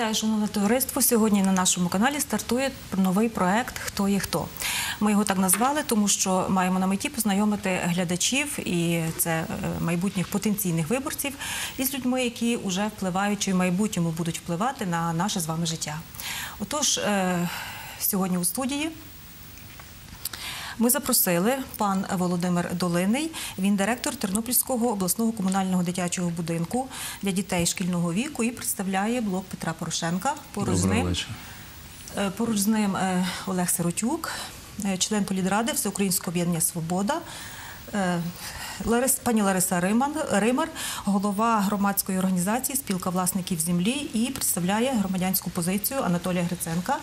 Вітаю, шановне товариство. Сьогодні на нашому каналі стартує новий проект Хто є хто. Ми його так назвали, тому що маємо на меті познайомити глядачів і це е, майбутніх потенційних виборців із людьми, які вже впливають чи в майбутньому будуть впливати на наше з вами життя. Отож, е, сьогодні у студії. Ми запросили пан Володимир Долиний. Він директор Тернопільського обласного комунального дитячого будинку для дітей шкільного віку і представляє блок Петра Порошенка. Поруч з ним. Е, Поруч з ним е, Олег Сиротюк, е, член політради Всеукраїнського об'єднання Свобода. Ларис, пані Лариса Риман, Римар, голова громадської організації Спілка власників землі і представляє громадянську позицію Анатолія Гриценка.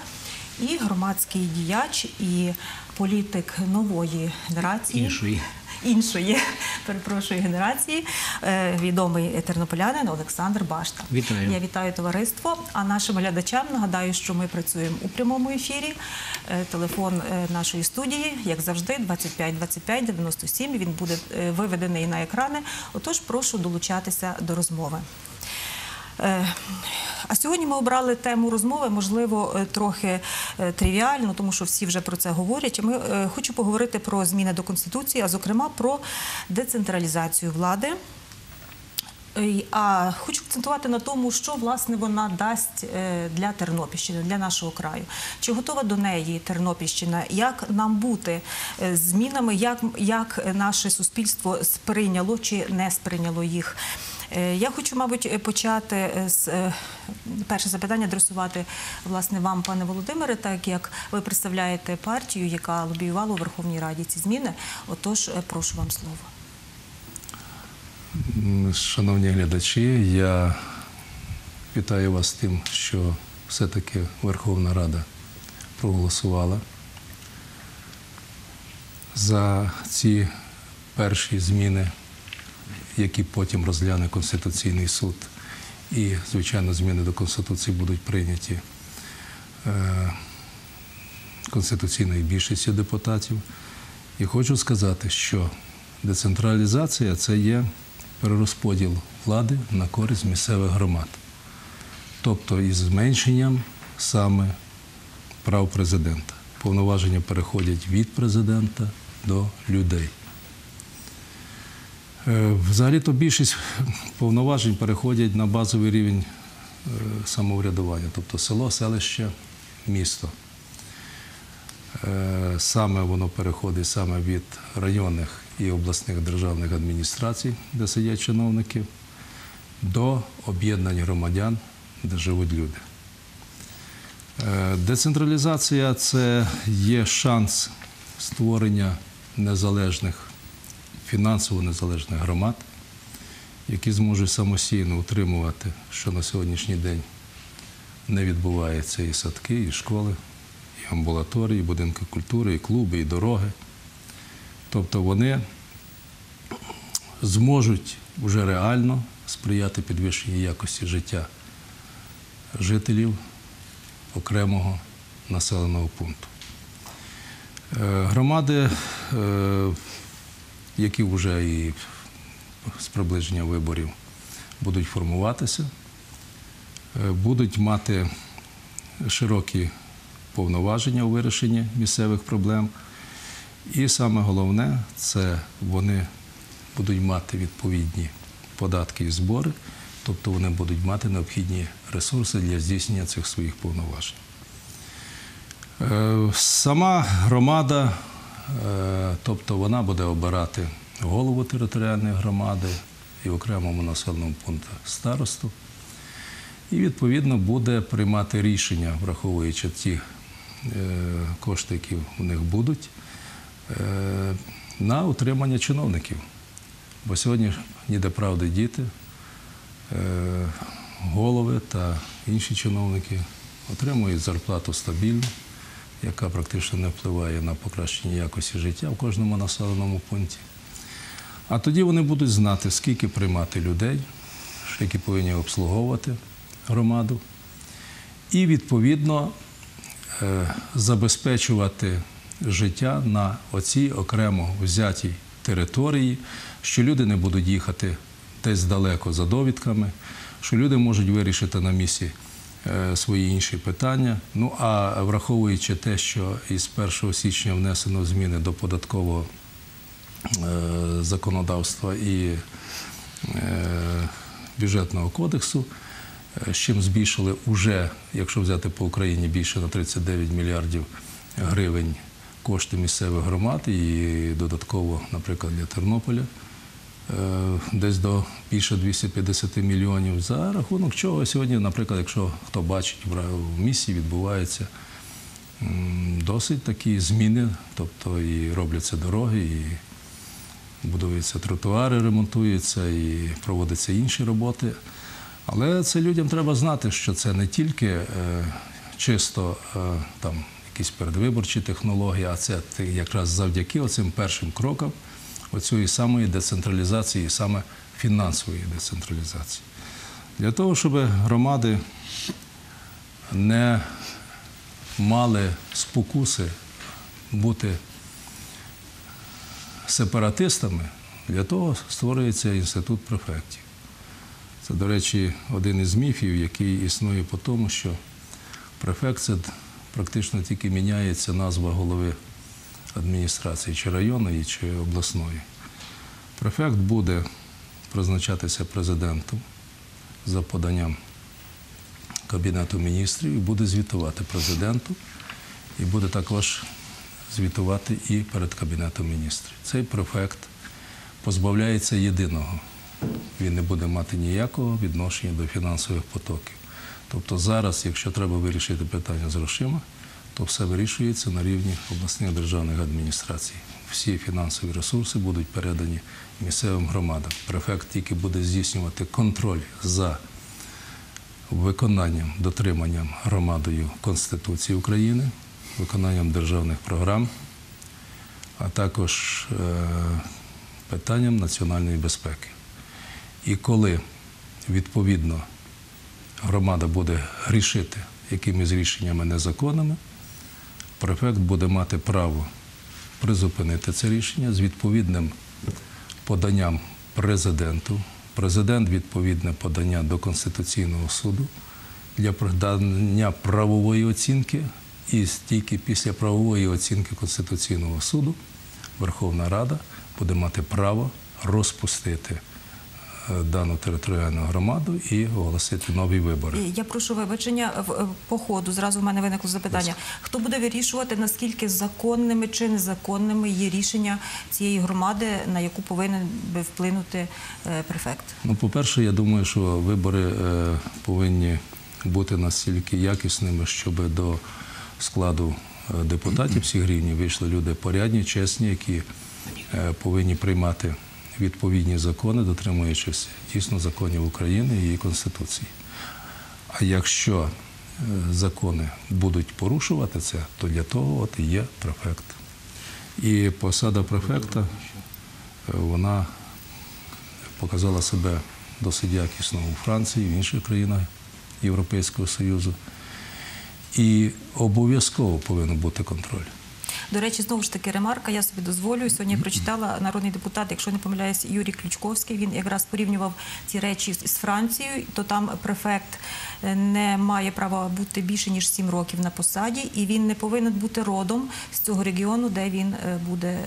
І громадський діяч і політик нової генерації Іншої. іншої, перепрошую, генерації, е, відомий тернополянин Олександр Башта. Вітаю. Я вітаю товариство. А нашим глядачам нагадаю, що ми працюємо у прямому ефірі. Е, Телефон е, нашої студії, як завжди, 25 25 97. Він буде виведений на екрани. Отож, прошу долучатися до розмови. Е, А сьогодні ми обрали тему розмови, можливо, е, трохи е, тривіально, тому що всі вже про це говорять. Ми хочу поговорити про зміни до конституції, а зокрема про децентралізацію влади. А хочу акцентувати на тому, що власне вона дасть для Тернопільщини, для нашого краю. Чи готова до неї Тернопільщина? Як нам бути змінами? Як, як наше суспільство сприйняло чи не сприйняло їх? Е, Я хочу, мабуть, почати з е, перше запитання адресувати власне вам, пане Володимире, так як ви представляєте партію, яка лобіювала у Верховній Раді ці зміни. Отож, е, прошу вам слово. Шановні глядачі, я вітаю вас з тим, що все-таки Верховна Рада проголосувала за ці перші зміни, які потім розгляне Конституційний суд. І, звичайно, зміни до Конституції будуть прийняті е, конституційною більшістю депутатів. І хочу сказати, що децентралізація це є перерозподіл влади на користь місцевих громад, тобто із зменшенням саме прав президента. Повноваження переходять від президента до людей. Е, Взагалі-то більшість повноважень переходять на базовий рівень е, самоврядування, тобто село, селище, місто. Е, Саме воно переходить саме від районних і обласних державних адміністрацій, де сидять чиновники, до об'єднань громадян, де живуть люди. Децентралізація це є шанс створення незалежних, фінансово незалежних громад, які зможуть самостійно утримувати, що на сьогоднішній день не відбувається і садки, і школи, і амбулаторії, і будинки культури, і клуби, і дороги. Тобто вони зможуть вже реально сприяти підвищенню якості життя жителів окремого населеного пункту. Е, Громади, е, які вже і з приближення виборів будуть формуватися, е, будуть мати широкі повноваження у вирішенні місцевих проблем. І саме головне, це вони будуть мати відповідні податки і збори, тобто вони будуть мати необхідні ресурси для здійснення цих своїх повноважень. Е, Сама громада, тобто вона буде обирати голову територіальної громади і в окремому населеному пункті старосту. І відповідно буде приймати рішення, враховуючи ті е, кошти, які в них будуть, е, на утримання чиновників. Бо сьогодні ніде правди діти, е, голови та інші чиновники отримують зарплату стабільну, яка практично не впливає на покращення якості життя в кожному населеному пункті. А тоді вони будуть знати, скільки приймати людей, які повинні обслуговувати громаду, і відповідно е, забезпечувати життя на оцій окремо взятій території, що люди не будуть їхати десь далеко за довідками, що люди можуть вирішити на місці свої інші питання. Ну а враховуючи те, що із 1 січня внесено зміни до податкового е, законодавства і е, бюджетного кодексу, е, з чим збільшили уже, якщо взяти по Україні, більше на 39 мільярдів гривень кошти місцевих громад і додатково, наприклад, для Тернополя. Е, Десь до більше 250 мільйонів, за рахунок чого сьогодні, наприклад, якщо хто бачить, в ра- в місті відбуваються досить такі зміни, тобто і робляться дороги, і будуються тротуари, ремонтуються і проводяться інші роботи. Але це людям треба знати, що це не тільки е, чисто е, там якісь передвиборчі технології, а це якраз завдяки оцим першим крокам оцієї самої децентралізації, саме фінансової децентралізації. Для того, щоб громади не мали спокуси бути сепаратистами, для того створюється інститут префектів. Це, до речі, один із міфів, який існує по тому, що префект це практично тільки міняється назва голови адміністрації, чи районної, чи обласної. Префект буде призначатися президентом за поданням Кабінету міністрів і буде звітувати президенту, і буде також звітувати і перед Кабінетом міністрів. Цей префект позбавляється єдиного. Він не буде мати ніякого відношення до фінансових потоків. Тобто зараз, якщо треба вирішити питання з грошима, то все вирішується на рівні обласних державних адміністрацій. Всі фінансові ресурси будуть передані місцевим громадам. Префект тільки буде здійснювати контроль за виконанням, дотриманням громадою Конституції України, виконанням державних програм, а також е, питанням національної безпеки. І коли відповідно громада буде грішити якимись рішеннями незаконними, префект буде мати право призупинити це рішення з відповідним поданням президенту. Президент відповідне подання до Конституційного суду для надання правової оцінки, і тільки після правової оцінки Конституційного суду Верховна Рада буде мати право розпустити дану територіальну громаду і оголосити нові вибори. Я прошу вибачення в е, по ходу. Зразу в мене виникло запитання. Хто буде вирішувати, наскільки законними чи незаконними є рішення цієї громади, на яку повинен би вплинути е, префект? Ну, по-перше, я думаю, що вибори е, повинні бути настільки якісними, щоб до складу е, депутатів всіх рівнів вийшли люди порядні, чесні, які е, повинні приймати відповідні закони, дотримуючись дійсно законів України і її Конституції. А якщо е, закони будуть порушувати це, то для того от і є префект. І посада префекта, е, вона показала себе досить якісно у Франції, в інших країнах Європейського Союзу. І обов'язково повинен бути контроль. До речі, знову ж таки ремарка. Я собі дозволю. Сьогодні я прочитала народний депутат, якщо не помиляюсь, Юрій Ключковський. Він якраз порівнював ці речі з Францією. То там префект е, не має права бути більше ніж 7 років на посаді, і він не повинен бути родом з цього регіону, де він е, буде е,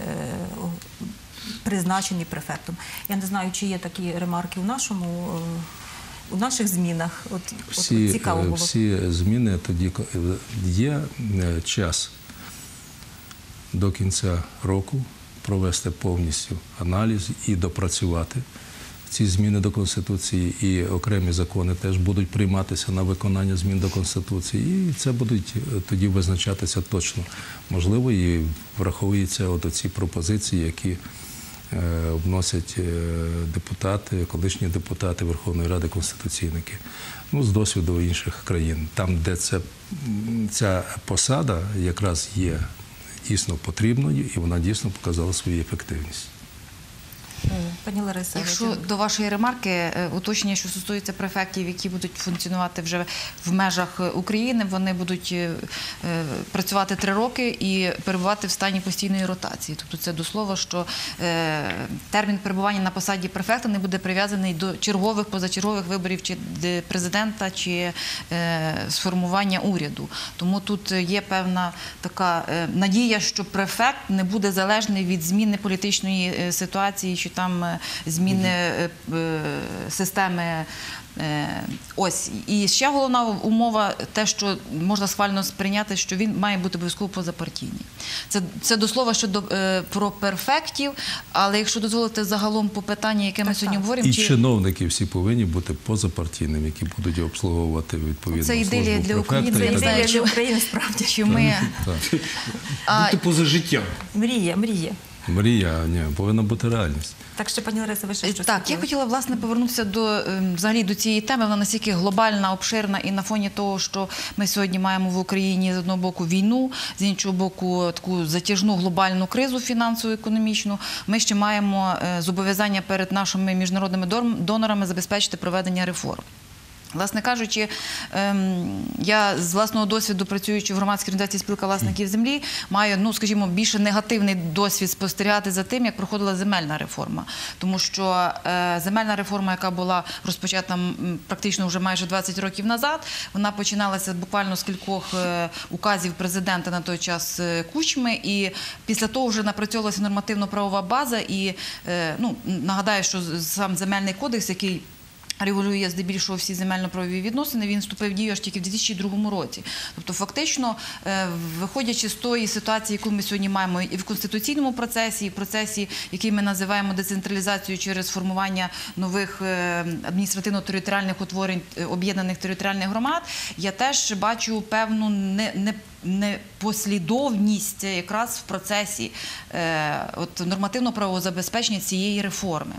призначений префектом. Я не знаю, чи є такі ремарки у нашому. У наших змінах, от, от, Всі, цікаво було. всі зміни тоді є час до кінця року провести повністю аналіз і допрацювати ці зміни до Конституції, і окремі закони теж будуть прийматися на виконання змін до Конституції, і це будуть е, тоді визначатися точно. Можливо, і враховуються от ці пропозиції, які е, вносять е, депутати, колишні депутати Верховної Ради, конституційники, ну, з досвіду інших країн, там, де це, ця посада якраз є дійсно потрібною, і вона дійсно показала свою ефективність. Е, Пані Лариса, Якщо ви- до вашої ремарки е, уточнення, що стосується префектів, які будуть функціонувати вже в межах України, вони будуть е, працювати три роки і перебувати в стані постійної ротації. Тобто це до слова, що термін перебування на посаді префекта не буде прив'язаний до чергових позачергових виборів чи президента, чи сформування уряду. Тому тут є певна така надія, що префект не буде залежний від зміни політичної ситуації чи там е, зміни е, е, системи. Ось і ще головна умова, те, що можна схвально сприйняти, що він має бути обов'язково позапартійний. Це, це до слова щодо е, про перфектів, але якщо дозволите загалом по питанні, яке ми Так, сьогодні говоримо, І чи чиновники всі повинні бути позапартійними, які будуть обслуговувати відповідно Це службу для України. Це ідея для України справді. чи ми Бути поза життям. Мрія, мрія. Мрія, ні, повинна бути реальність. Так що, пані Лариса, ви ще щось так. Так, я хотіла власне повернутися до ем, взагалі до цієї теми. Вона настільки глобальна, обширна, і на фоні того, що ми сьогодні маємо в Україні з одного боку війну, з іншого боку, таку затяжну глобальну кризу фінансово-економічну. Ми ще маємо е, зобов'язання перед нашими міжнародними донорами забезпечити проведення реформ. Власне кажучи, ем, я з власного досвіду, працюючи в громадській організації спілка власників землі, маю, ну скажімо, більше негативний досвід спостерігати за тим, як проходила земельна реформа. Тому що е, земельна реформа, яка була розпочата практично вже майже 20 років назад, вона починалася буквально з кількох е, указів президента на той час е, Кучми, і після того вже напрацьовувалася нормативно-правова база. І ну нагадаю, що сам земельний кодекс, який Регулює здебільшого всі земельно-правові відносини. Він вступив в дію аж тільки в 2002 році. Тобто, фактично, е, виходячи з тої ситуації, яку ми сьогодні маємо і в конституційному процесі, і в процесі, який ми називаємо децентралізацією через формування нових е, адміністративно-територіальних утворень е, об'єднаних територіальних громад, я теж бачу певну не, не непослідовність якраз в процесі от, нормативно-правового забезпечення цієї реформи.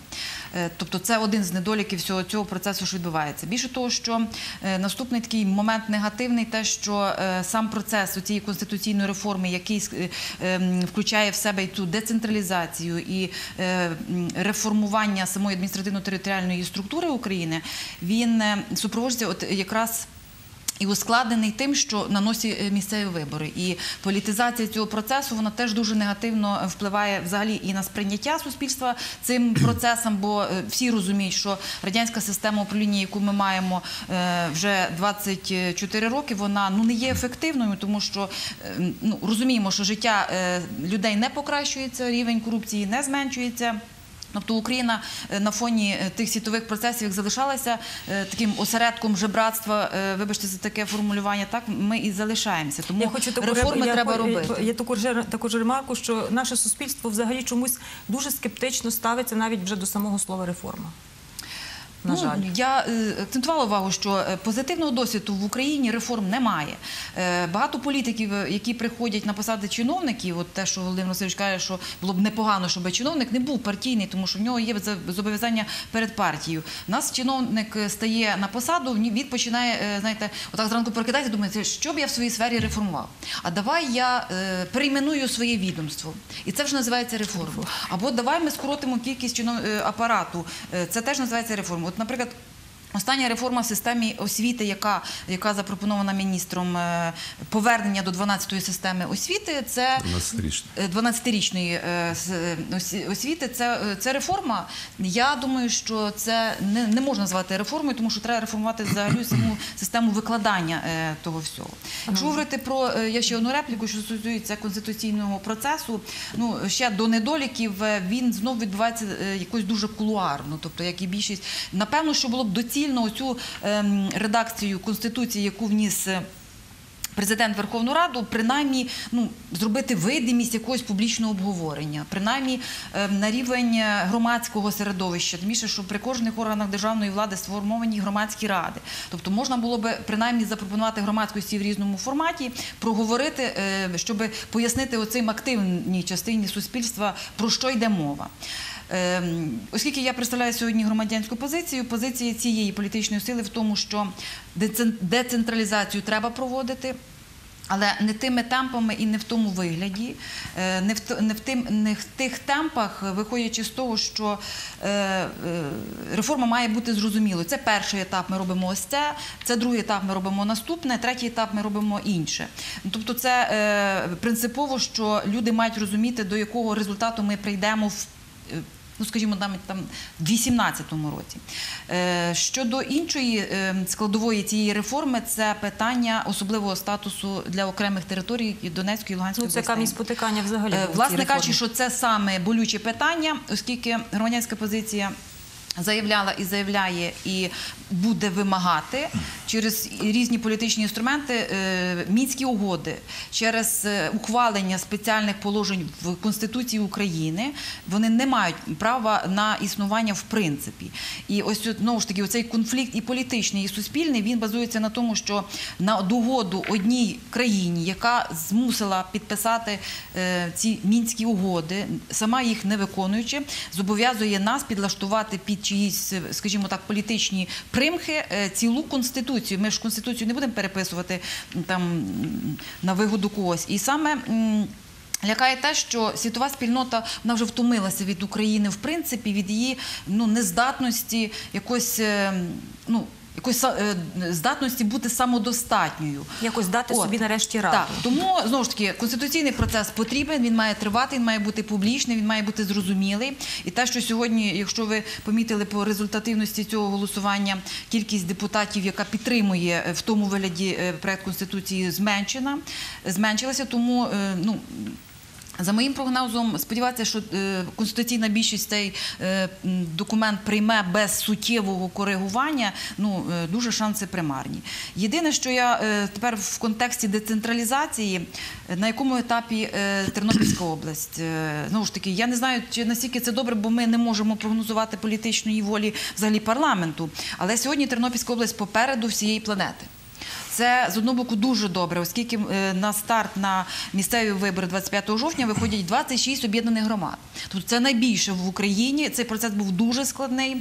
Е, тобто це один з недоліків всього цього процесу, що відбувається. Більше того, що е, наступний такий момент негативний, те, що е, сам процес цієї конституційної реформи, який ем, включає в себе і ту децентралізацію і реформування самої адміністративно-територіальної структури України, він супроводжується от якраз. І ускладнений тим, що на носі е, місцеві вибори, і політизація цього процесу вона теж дуже негативно впливає взагалі і на сприйняття суспільства цим процесом, бо е, всі розуміють, що радянська система управління, яку ми маємо е, вже 24 роки, вона ну не є ефективною, тому що ну розуміємо, що життя людей не покращується, рівень корупції не зменшується. Тобто Україна е, на фоні е, тих світових процесів залишалася е, таким осередком жебратства, вибачте за таке формулювання, так ми і залишаємося. Тому Я хочу таку реформи я- треба я- робити. Я ж- таку ж ремарку, що наше суспільство взагалі чомусь дуже скептично ставиться навіть вже до самого слова реформа. На жаль. Ну, я е, акцентувала увагу, що е, позитивного досвіду в Україні реформ немає. Е, Багато політиків, які приходять на посади чиновників, от те, що Володимир Васильович каже, що було б непогано, щоб чиновник не був партійний, тому що в нього є зобов'язання перед партією. У нас чиновник стає на посаду, він починає, знаєте, отак зранку прокидається, думає, що б я в своїй сфері реформував. А давай я перейменую своє відомство. І це вже називається реформою. Або давай ми скоротимо кількість апарату. Це теж називається реформою. От, наприклад. Остання реформа в системі освіти, яка, яка запропонована міністром е, повернення до 12-ї системи освіти, це 12-річна. е, 12-річної е, е, освіти. Це, це реформа. Я думаю, що це не, не можна назвати реформою, тому що треба реформувати взагалі саму систему викладання того всього. Якщо говорити про я ще одну репліку, що стосується конституційного процесу, ну ще до недоліків він знов відбувається якось дуже кулуарно, тобто як і більшість. Напевно, що було б доцільно оцю ем, редакцію конституції, яку вніс. е, Президент Верховну Раду принаймні ну зробити видимість якогось публічного обговорення, принаймні е, на рівень е, громадського середовища, тим більше, що при кожних органах державної влади сформовані громадські ради. Тобто можна було би принаймні запропонувати громадськості в різному форматі, проговорити, е, щоб пояснити оцим активній частині суспільства про що йде мова. Ем, Оскільки я представляю сьогодні громадянську позицію, позиція цієї політичної сили в тому, що децентралізацію треба проводити. Але не тими темпами і не в тому вигляді, е, не в, не в, тим, не в тих темпах, виходячи з того, що е, е, реформа має бути зрозумілою. Це перший етап, ми робимо ось це, це другий етап, ми робимо наступне, третій етап ми робимо інше. Тобто, це е, принципово, що люди мають розуміти, до якого результату ми прийдемо в. Ну, скажімо, навіть там в 2018 році. Е, щодо іншої е, складової цієї реформи, це питання особливого статусу для окремих територій Донецької і Луганської Ну, це камінь спотикання взагалі. Е, Власне кажучи, що це саме болюче питання, оскільки громадянська позиція. Заявляла і заявляє, і буде вимагати через різні політичні інструменти е, мінські угоди, через е, ухвалення спеціальних положень в Конституції України. Вони не мають права на існування в принципі. І ось знову ж таки, оцей конфлікт і політичний, і суспільний він базується на тому, що на догоду одній країні, яка змусила підписати е, ці мінські угоди, сама їх не виконуючи, зобов'язує нас підлаштувати під чиїсь, скажімо так, політичні примхи е, цілу конституцію. Ми ж конституцію не будемо переписувати там на вигоду когось. І саме. Лякає те, що світова спільнота вона вже втомилася від України, в принципі, від її ну нездатності якось е, ну. Якоїсь е, здатності бути самодостатньою, Якось дати собі нарешті раду. Так, тому знову ж таки конституційний процес потрібен. Він має тривати, він має бути публічний, він має бути зрозумілий. І те, що сьогодні, якщо ви помітили по результативності цього голосування, кількість депутатів, яка підтримує е, в тому вигляді е, проект конституції, зменшена, зменшилася. Тому ну. За моїм прогнозом, сподіватися, що е, конституційна більшість цей е, документ прийме без суттєвого коригування, ну е, дуже шанси примарні. Єдине, що я тепер в контексті децентралізації, на якому етапі Тернопільська область, знову ж таки, я не знаю, чи наскільки це добре, бо ми не можемо прогнозувати політичної волі взагалі парламенту. Але сьогодні Тернопільська область попереду всієї планети. Це з одного боку дуже добре, оскільки е, на старт на місцеві вибори 25 жовтня виходять 26 об'єднаних громад. Тобто це найбільше в Україні. Цей процес був дуже складний.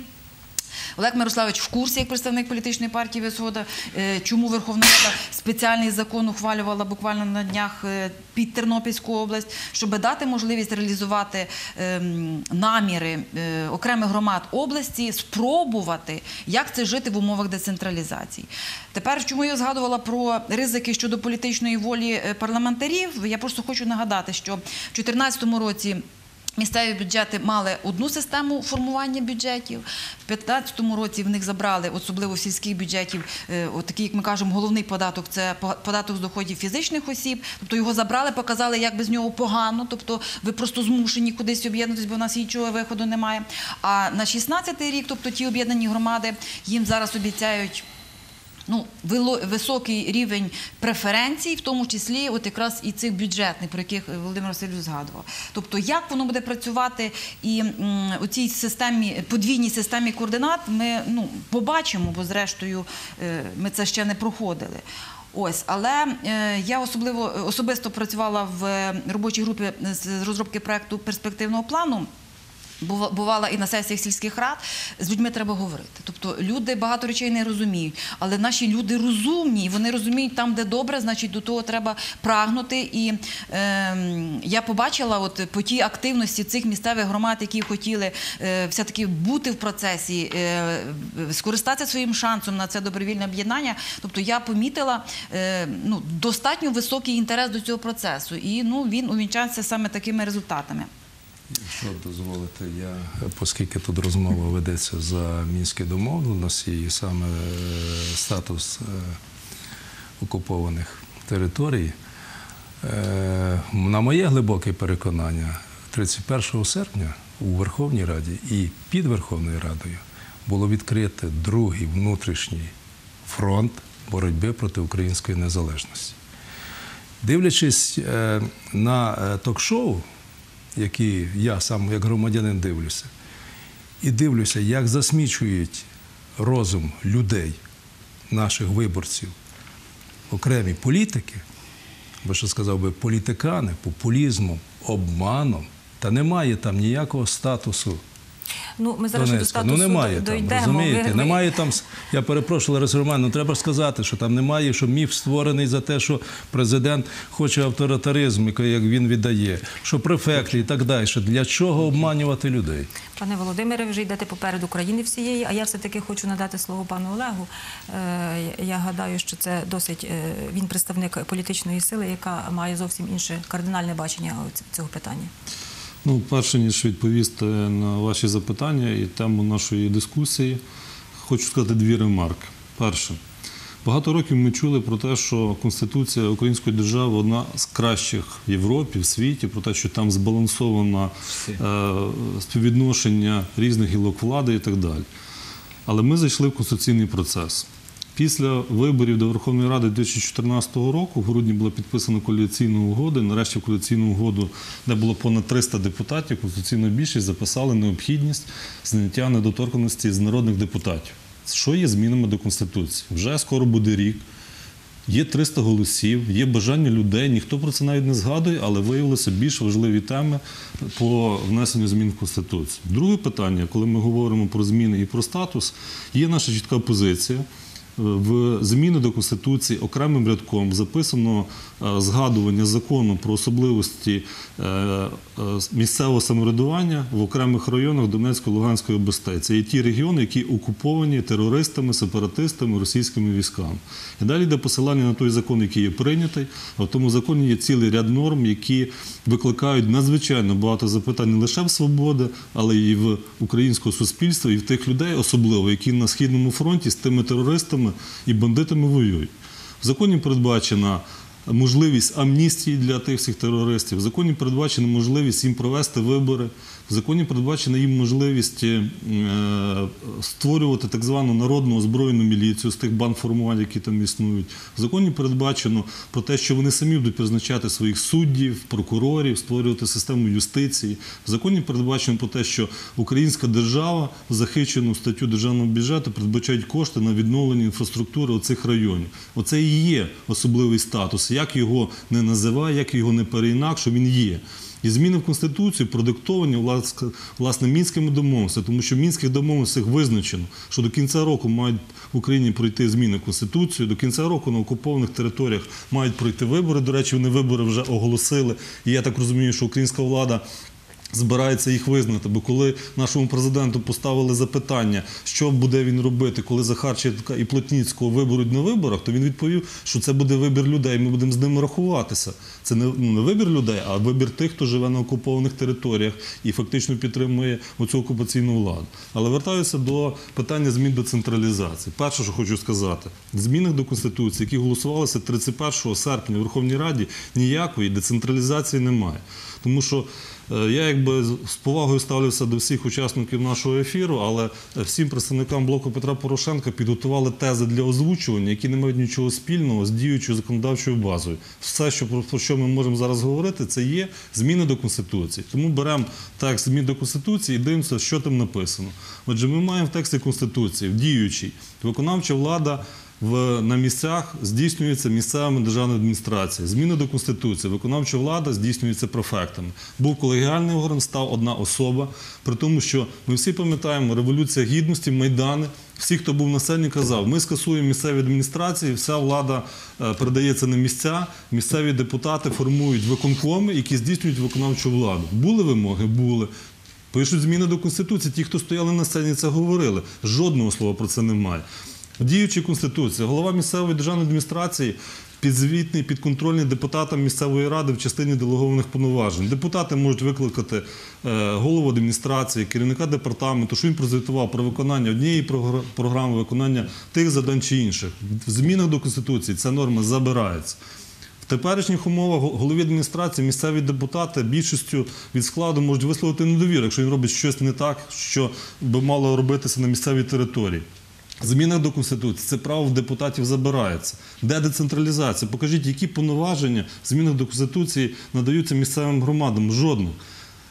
Олег Мирославович в курсі як представник політичної партії «Висода», е, чому Верховна Рада спеціальний закон ухвалювала буквально на днях е, під Тернопільську область, щоб дати можливість реалізувати ем, наміри е, окремих громад області, спробувати, як це жити в умовах децентралізації. Тепер, чому я згадувала про ризики щодо політичної волі парламентарів, я просто хочу нагадати, що в 2014 році. Місцеві бюджети мали одну систему формування бюджетів. В 2015 році в них забрали, особливо в сільських бюджетів, е, такий, як ми кажемо, головний податок це по- податок з доходів фізичних осіб. Тобто його забрали, показали, як без нього погано. Тобто ви просто змушені кудись об'єднатися, бо в нас іншого виходу немає. А на 16-й рік, тобто ті об'єднані громади, їм зараз обіцяють ну, високий рівень преференцій, в тому числі от якраз і цих бюджетних, про яких Володимир Васильович згадував. Тобто, як воно буде працювати і у цій системі, подвійній системі координат, ми ну, побачимо, бо зрештою е, ми це ще не проходили. Ось, але е, я особливо особисто працювала в е, робочій групі з розробки проекту перспективного плану. Бува- Бувала і на сесіях сільських рад, з людьми треба говорити. Тобто люди багато речей не розуміють, але наші люди розумні, вони розуміють там, де добре, значить до того треба прагнути. І ем, я побачила, от по тій активності цих місцевих громад, які хотіли е, все-таки бути в процесі, е, скористатися своїм шансом на це добровільне об'єднання. Тобто я помітила е, ну, достатньо високий інтерес до цього процесу, і ну, він увінчався саме такими результатами. Якщо дозволите, я, оскільки тут розмова ведеться за мінські домовленості і саме е, статус е, окупованих територій, е, на моє глибоке переконання, 31 серпня у Верховній Раді і під Верховною Радою було відкрите другий внутрішній фронт боротьби проти української незалежності. Дивлячись на ток-шоу, які я сам як громадянин дивлюся, і дивлюся, як засмічують розум людей, наших виборців, окремі політики, бо що сказав би, політикани, популізмом, обманом, та немає там ніякого статусу Ну, ми зараз ще до статусу Ну немає дойдемо. там, розумієте? Ви- Немає там, я перепрошую, Лариса Романівна, ну треба сказати, що там немає, що міф створений за те, що президент хоче авторитаризм, як він віддає, що префекти і так далі. Для чого обманювати людей? Пане Володимире, ви вже йдете поперед України всієї, а я все-таки хочу надати слово пану Олегу. Е, Я гадаю, що це досить е, він представник політичної сили, яка має зовсім інше кардинальне бачення цього питання. Ну, перше ніж відповісти на ваші запитання і тему нашої дискусії, хочу сказати дві ремарки. Перше, багато років ми чули про те, що Конституція Української держави одна з кращих в Європі, в світі, про те, що там збалансовано е, співвідношення різних гілок влади і так далі. Але ми зайшли в конституційний процес. Після виборів до Верховної Ради 2014 року в грудні була підписана коаліційна угода. Нарешті в коаліційну угоду, де було понад 300 депутатів, конституційна більшість записали необхідність зняття недоторканості з народних депутатів. Що є змінами до Конституції? Вже скоро буде рік. Є 300 голосів, є бажання людей, ніхто про це навіть не згадує, але виявилися більш важливі теми по внесенню змін в Конституцію. Друге питання, коли ми говоримо про зміни і про статус, є наша чітка позиція. В зміни до Конституції окремим рядком записано згадування закону про особливості е, е, місцевого самоврядування в окремих районах Донецької Луганської областей. Це є ті регіони, які окуповані терористами, сепаратистами, російськими військами. І далі йде посилання на той закон, який є прийнятий. А в тому законі є цілий ряд норм, які викликають надзвичайно багато запитань не лише в свободи, але й в українського суспільства, і в тих людей, особливо, які на східному фронті з тими терористами і бандитами воюють. В законі передбачена можливість амністії для тих всіх терористів. В законі передбачена можливість їм провести вибори. В законі передбачена їм можливість е, створювати так звану народну озброєну міліцію з тих бандформувань, які там існують. В законі передбачено про те, що вони самі будуть призначати своїх суддів, прокурорів, створювати систему юстиції. В законі передбачено про те, що українська держава захищену статтю державного бюджету передбачають кошти на відновлення інфраструктури оцих районів. Оце і є особливий статус. Як його не називає, як його не переінакшу, він є. І зміни в Конституцію продиктовані власне, мінськими домовленостями, тому що в мінських домовленостях визначено, що до кінця року мають в Україні пройти зміни в Конституцію, до кінця року на окупованих територіях мають пройти вибори. До речі, вони вибори вже оголосили. І я так розумію, що українська влада. Збирається їх визнати, бо коли нашому президенту поставили запитання, що буде він робити, коли Захарченка і Плотніцького виберуть на виборах, то він відповів, що це буде вибір людей. Ми будемо з ними рахуватися. Це не, ну, не вибір людей, а вибір тих, хто живе на окупованих територіях і фактично підтримує оцю окупаційну владу. Але вертаюся до питання змін до централізації. Перше, що хочу сказати, в змінах до конституції, які голосувалися 31 серпня в Верховній Раді, ніякої децентралізації немає, тому що. Е, Я якби з повагою ставлюся до всіх учасників нашого ефіру, але всім представникам блоку Петра Порошенка підготували тези для озвучування, які не мають нічого спільного з діючою законодавчою базою. Все, що про що ми можемо зараз говорити, це є зміни до конституції. Тому беремо текст змін до конституції і дивимося, що там написано. Отже, ми маємо в тексті конституції в діючій виконавча влада в, на місцях здійснюється місцевими державною адміністрацією. Зміни до Конституції, виконавча влада здійснюється префектами. Був колегіальний орган, став одна особа. При тому, що ми всі пам'ятаємо Революція Гідності, Майдани. Всі, хто був на сцені, казав, ми скасуємо місцеві адміністрації, вся влада е, передається на місця, місцеві депутати формують виконкоми, які здійснюють виконавчу владу. Були вимоги? Були. Пишуть зміни до Конституції. Ті, хто стояли на сцені, це говорили. Жодного слова про це немає. Діючій Конституції голова місцевої державної адміністрації підзвітний, підконтрольний депутатам місцевої ради в частині делегованих повноважень. Депутати можуть викликати е, голову адміністрації, керівника департаменту, що він прозвітував про виконання однієї програми, виконання тих завдань чи інших. В змінах до Конституції ця норма забирається. В теперішніх умовах голові адміністрації місцеві депутати більшістю від складу можуть висловити недовіру, якщо він робить щось не так, що би мало робитися на місцевій території. Зміна до Конституції це право в депутатів забирається. Де децентралізація? Покажіть, які повноваження в змінах до Конституції надаються місцевим громадам? Жодних.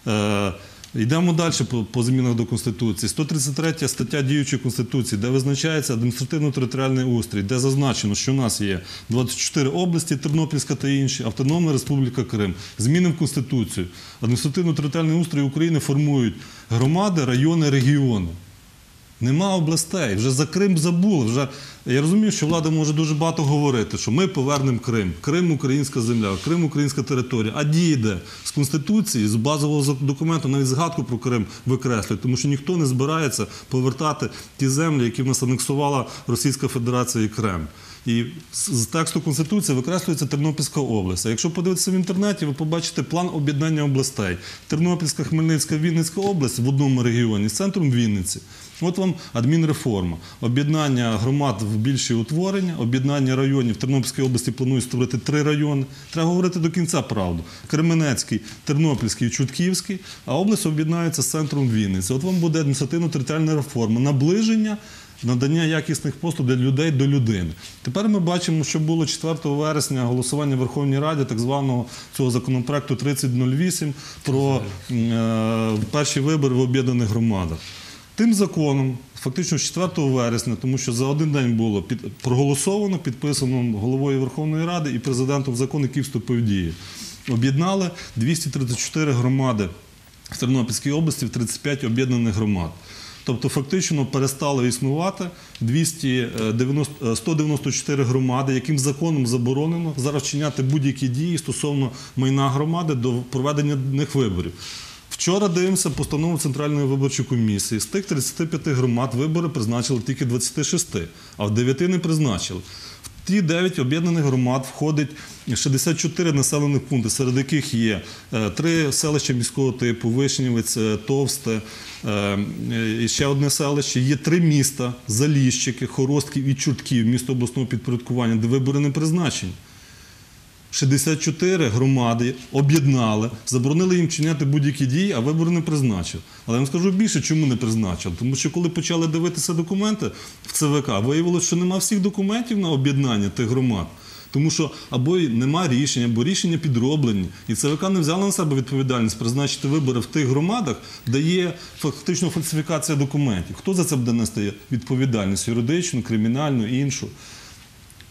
Е, Йдемо далі по, по змінах до Конституції. 133 стаття діючої Конституції, де визначається адміністративно-територіальний устрій, де зазначено, що у нас є 24 області, Тернопільська та інші, Автономна Республіка Крим. Зміни в Конституцію. Адміністративно-територіальний устрій України формують громади, райони, регіони. Нема областей, вже за Крим забули. Вже я розумію, що влада може дуже багато говорити, що ми повернемо Крим. Крим українська земля, Крим українська територія. А діє де? з конституції, з базового документу, навіть згадку про Крим викреслюють, тому що ніхто не збирається повертати ті землі, які в нас анексувала Російська Федерація і Крим. І з тексту Конституції викреслюється Тернопільська область. А якщо подивитися в інтернеті, ви побачите план об'єднання областей. Тернопільська, Хмельницька, Вінницька область в одному регіоні з центром Вінниці. От вам адмінреформа. Об'єднання громад в більші утворення, об'єднання районів. В Тернопільській області планують створити три райони. Треба говорити до кінця правду. Кременецький, Тернопільський Чутківський, а область об'єднається з центром Вінниці. От вам буде адміністративно-територіальна реформа. Наближення надання якісних послуг для людей до людини. Тепер ми бачимо, що було 4 вересня голосування в Верховній Раді так званого цього законопроекту 3008 про е, перші вибори в об'єднаних громадах. Тим законом, фактично з 4 вересня, тому що за один день було під, проголосовано, підписано головою Верховної Ради і президентом закон, який вступив в дію. Об'єднали 234 громади в Тернопільській області в 35 об'єднаних громад. Тобто фактично перестало існувати 290, е, 194 громади, яким законом заборонено зараз вчиняти будь-які дії стосовно майна громади до проведення них виборів. Вчора дивимося постанову Центральної виборчої комісії. З тих 35 громад вибори призначили тільки 26, а в 9 не призначили. В ті 9 об'єднаних громад входить 64 населених пункти, серед яких є е, три селища міського типу: Вишнівець, е, Товсте, е, і ще одне селище. Є три міста: Заліщики, Хоростків і Чортків, місто обласного підпорядкування, де вибори не призначені. 64 громади об'єднали, заборонили їм чиняти будь-які дії, а вибори не призначили. Але я вам скажу більше, чому не призначили. Тому що коли почали дивитися документи в ЦВК, виявилося, що нема всіх документів на об'єднання тих громад. Тому що або нема рішення, або рішення підроблені. І ЦВК не взяла на себе відповідальність призначити вибори в тих громадах, де є фактично фальсифікація документів. Хто за це буде нести відповідальність? Юридичну, кримінальну, іншу.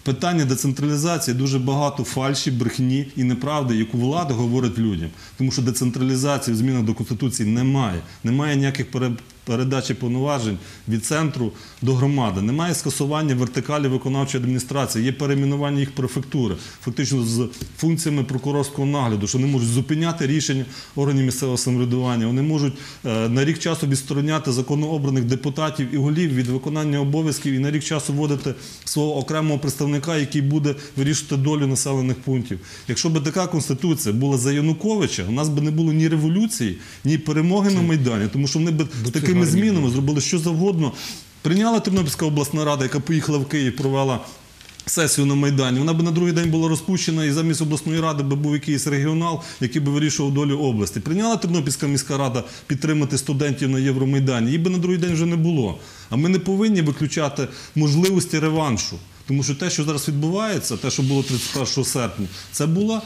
Питання децентралізації дуже багато фальші, брехні і неправди, яку влада говорить людям. Тому що децентралізації в змінах до Конституції немає. Немає ніяких пере- передачі повноважень від центру до громади. Немає скасування вертикалі виконавчої адміністрації, є перейменування їх префектури, фактично з функціями прокурорського нагляду, що вони можуть зупиняти рішення органів місцевого самоврядування. Вони можуть е, на рік часу відстороняти законообраних депутатів і голів від виконання обов'язків і на рік часу вводити свого окремого представника, який буде вирішувати долю населених пунктів. Якщо б така конституція була за Януковича, у нас би не було ні революції, ні перемоги на Майдані, тому що вони б з такими змінами зробили що завгодно. Прийняла Тернопільська обласна рада, яка поїхала в Київ, провела сесію на Майдані. Вона б на другий день була розпущена, і замість обласної ради би був якийсь регіонал, який би вирішував долю області. Прийняла Тернопільська міська рада підтримати студентів на Євромайдані. Її би на другий день вже не було. А ми не повинні виключати можливості реваншу. Тому що те, що зараз відбувається, те, що було 31 серпня, це була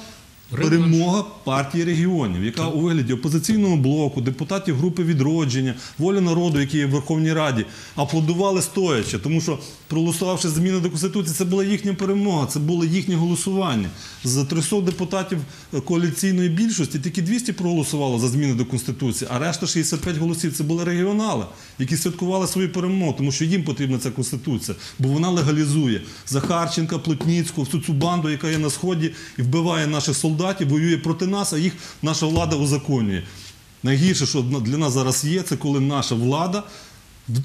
перемога партії регіонів, яка у вигляді опозиційного блоку, депутатів групи відродження, воля народу, які є в Верховній Раді, аплодували стоячи, тому що проголосувавши зміни до Конституції, це була їхня перемога, це було їхнє голосування. З 300 депутатів коаліційної більшості тільки 200 проголосувало за зміни до Конституції, а решта 65 голосів це були регіонали, які святкували свою перемогу, тому що їм потрібна ця Конституція, бо вона легалізує Захарченка, Плотніцького, всю цю банду, яка є на Сході і вбиває наших солдатів, воює проти нас, а їх наша влада узаконює. Найгірше, що для нас зараз є, це коли наша влада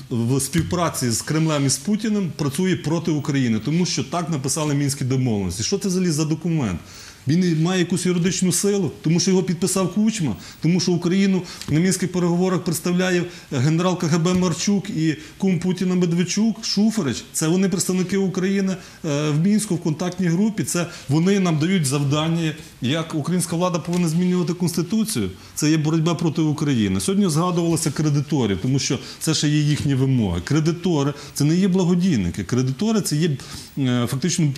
в- співпраці з Кремлем і з Путіним працює проти України, тому що так написали мінські домовленості. Що це взагалі за документ? Він має якусь юридичну силу, тому що його підписав Кучма, тому що Україну на мінських переговорах представляє генерал КГБ Марчук і кум Путіна Медведчук, Шуфрич. Це вони представники України е, в Мінську в контактній групі. Це вони нам дають завдання, як українська влада повинна змінювати конституцію. Це є боротьба проти України. Сьогодні згадувалося кредиторів, тому що це ще є їхні вимоги. Кредитори це не є благодійники. Кредитори це є е, фактично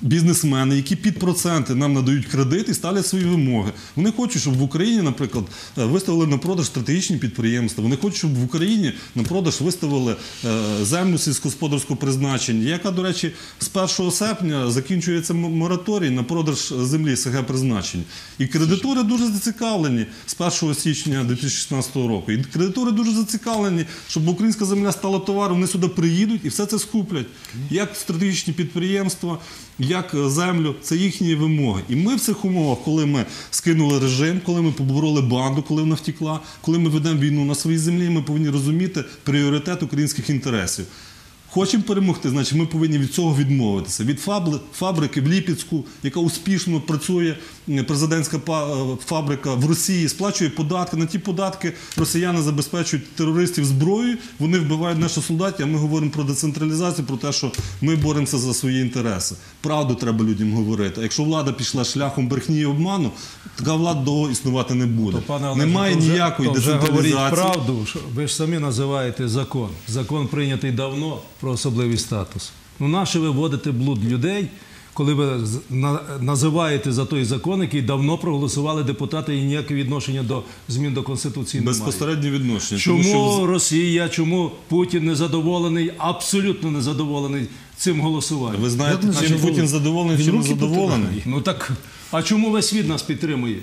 бізнесмени, які під проценти нам надають кредит і ставлять свої вимоги. Вони хочуть, щоб в Україні, наприклад, е, виставили на продаж стратегічні підприємства. Вони хочуть, щоб в Україні на продаж виставили е, землю сільськогосподарського призначення, яка, до речі, з 1 серпня закінчується мораторій на продаж землі СГ призначень. І кредитори дуже зацікавлені з 1 січня 2016 року. І кредитори дуже зацікавлені, щоб українська земля стала товаром. Вони сюди приїдуть і все це скуплять. Як стратегічні підприємства, як е, землю, це їхні вимоги. І ми в цих умовах, коли ми скинули режим, коли ми побороли банду, коли вона втікла, коли ми ведемо війну на своїй землі, ми повинні розуміти пріоритет українських інтересів. Хочемо перемогти, значить ми повинні від цього відмовитися. Від фабрики в Ліпецьку, яка успішно працює, президентська е, фабрика в Росії, сплачує податки. На ті податки росіяни забезпечують терористів зброєю, вони вбивають наших солдатів, а ми говоримо про децентралізацію, про те, що ми боремося за свої інтереси. Правду треба людям говорити. А якщо влада пішла шляхом брехні і обману, така влада довго існувати не буде. То, пане Олеже, Немає то вже- ніякої то вже децентралізації. правду. що Ви ж самі називаєте закон. Закон прийнятий давно про особливий статус. Ну, наше ви вводите блуд людей, коли ви називаєте за той закон, який давно проголосували депутати і ніяке відношення до змін до Конституції немає. Безпосереднє відношення. Чому Тому що Росія, чому Путін незадоволений, абсолютно незадоволений цим голосуванням? ви знаєте, чим Путін задоволений, чим не задоволений. Ну так, а чому весь світ нас підтримує?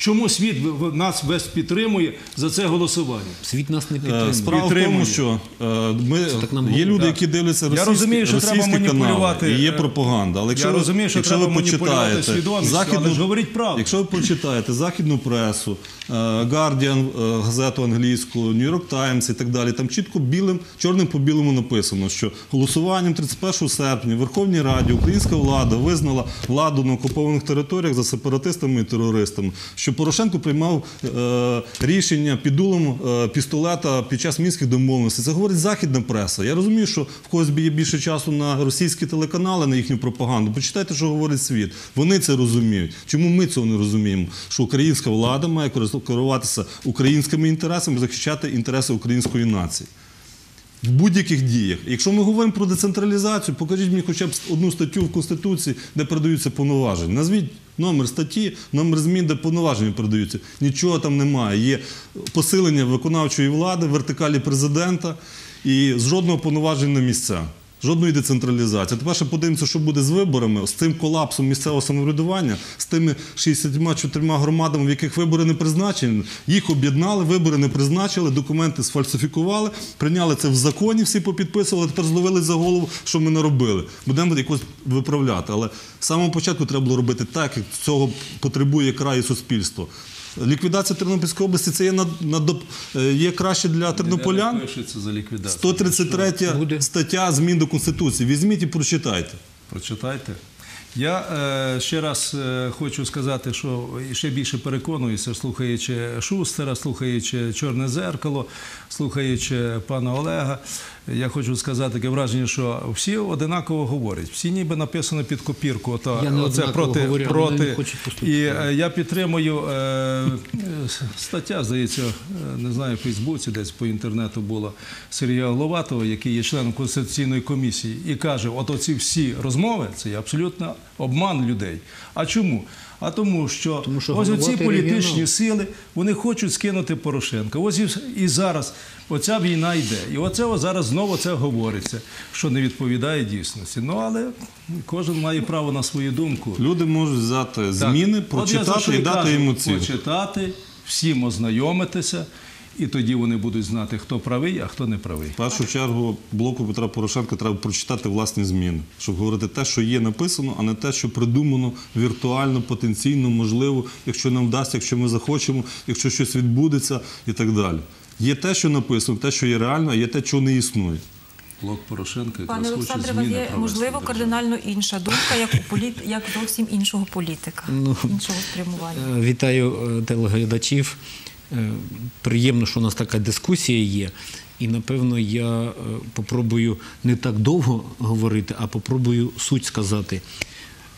Чому світ нас весь підтримує за це голосування? Світ нас не Е, підтримує. Справа в тому, що е, ми, є люди, Так. які дивляться Я розумію, що російські треба маніпулювати, канали, і є е, пропаганда. Але якщо я розумію, що якщо треба ви почитаєте свідомістю, але ж говоріть правду. Якщо ви почитаєте західну пресу, Guardian, газету англійську, New York Times і так далі, там чітко білим, чорним по білому написано, що голосуванням 31 серпня в Верховній Раді українська влада визнала владу на окупованих територіях за сепаратистами і терористами, що Порошенко приймав е, рішення під дулом е, пістолета під час мінських домовленостей. Це говорить західна преса. Я розумію, що в когось є більше часу на російські телеканали, на їхню пропаганду. Почитайте, що говорить світ. Вони це розуміють. Чому ми цього не розуміємо? Що українська влада має керуватися українськими інтересами, захищати інтереси української нації. В будь-яких діях. Якщо ми говоримо про децентралізацію, покажіть мені хоча б одну статтю в Конституції, де передаються повноваження. Назвіть номер статті, номер змін, де повноваження передаються. Нічого там немає. Є посилення виконавчої влади, вертикалі президента і жодного повноваження на місця. Жодної децентралізації. Тепер ще подивимося, що буде з виборами, з цим колапсом місцевого самоврядування, з тими 64 громадами, в яких вибори не призначені. Їх об'єднали, вибори не призначили, документи сфальсифікували, прийняли це в законі, всі попідписували, тепер зловили за голову, що ми не робили. Будемо якось виправляти. Але з самого початку треба було робити так, як цього потребує край і суспільство. Ліквідація Тернопільської області це є, на, на, доп- е, є краще для тернополян. Пишеться за ліквідацію? 133 стаття змін до Конституції. Візьміть і прочитайте. Прочитайте. Я е, ще раз е, хочу сказати, що ще більше переконуюся, слухаючи Шустера, слухаючи Чорне зеркало, слухаючи пана Олега. Я хочу сказати таке враження, що всі одинаково говорять. Всі ніби написано під копірку. Ото, Я не оце проти, говорю, проти. І е, я підтримую е, стаття, здається, е, не знаю, в Фейсбуці, десь по інтернету було Сергія Головатого, який є членом Конституційної комісії, і каже: от оці всі розмови це є абсолютно обман людей. А чому? А тому, що, Тому що ось оці політичні регіонал. сили вони хочуть скинути Порошенка. Ось і, і зараз оця війна йде. І оце зараз знову це говориться, що не відповідає дійсності. Ну але кожен має право на свою думку. Люди можуть взяти зміни, так. прочитати і дати кажу, їм оцінку. Почитати, всім ознайомитися, і тоді вони будуть знати, хто правий, а хто не правий. В першу чергу блоку Петра Порошенка треба прочитати власні зміни, щоб говорити те, що є написано, а не те, що придумано віртуально, потенційно, можливо, якщо нам вдасться, якщо ми захочемо, якщо щось відбудеться і так далі. Є те, що написано, те, що є реально, а є те, що не існує. Блок Порошенка якраз Пане хоче Олександре, вас зміни є можливо кардинально інша думка, як у політ, як зовсім іншого політика, Ну, іншого спрямування. Е, Вітаю е, телеглядачів. Е, Приємно, що у нас така дискусія є. І напевно я е, попробую не так довго говорити, а попробую суть сказати.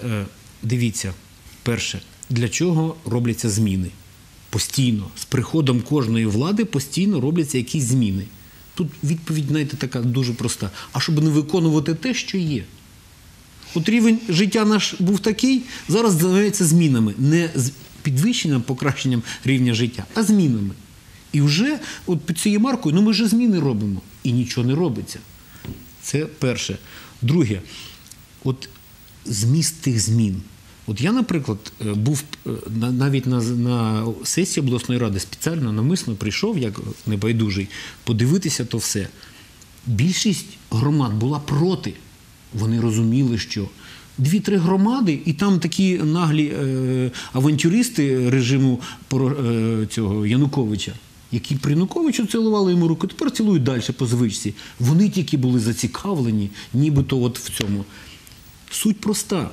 Е, Дивіться, перше, для чого робляться зміни? Постійно, з приходом кожної влади постійно робляться якісь зміни. Тут відповідь, знаєте, така дуже проста. А щоб не виконувати те, що є. От рівень життя наш був такий, зараз займається змінами. Не підвищенням, покращенням рівня життя, а змінами. І вже от під цією маркою, ну ми вже зміни робимо. І нічого не робиться. Це перше. Друге, от зміст тих змін. От я, наприклад, е, був е, навіть на, на сесії обласної ради спеціально намисно прийшов, як небайдужий, подивитися то все. Більшість громад була проти. Вони розуміли, що дві-три громади, і там такі наглі е, авантюристи режиму е, цього Януковича, які при Януковичу цілували йому руку, тепер цілують далі по звичці. Вони тільки були зацікавлені, нібито от в цьому. Суть проста.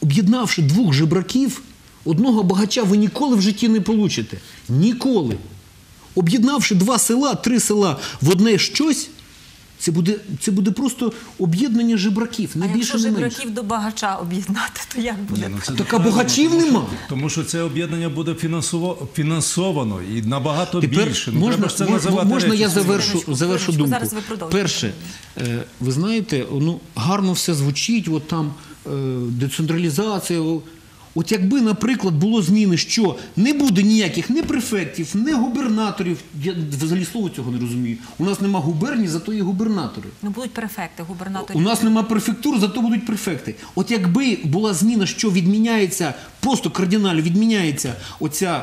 Об'єднавши двох жебраків, одного багача ви ніколи в житті не получите. Ніколи. Об'єднавши два села, три села в одне щось, це буде, це буде просто об'єднання жебраків, не А більше якщо не менше. до багача об'єднати, то як буде? Ні, ну це Так а багачів тому що- нема. Тому що це об'єднання буде фінансово, фінансовано і набагато Тепер більше. Ну, можна, треба це називати можна речі я завершу, завершу думку. зараз ви продовжите. Перше, е, ви знаєте, ну, гарно все звучить, от там е, децентралізація. От якби, наприклад, було зміни, що не буде ніяких ні префектів, ні губернаторів, я взагалі слово цього не розумію. У нас нема губернії, зато є губернатори. Ну будуть префекти, губернатори. У нас нема префектур, зато будуть префекти. От якби була зміна, що відміняється, просто кардинально відміняється оця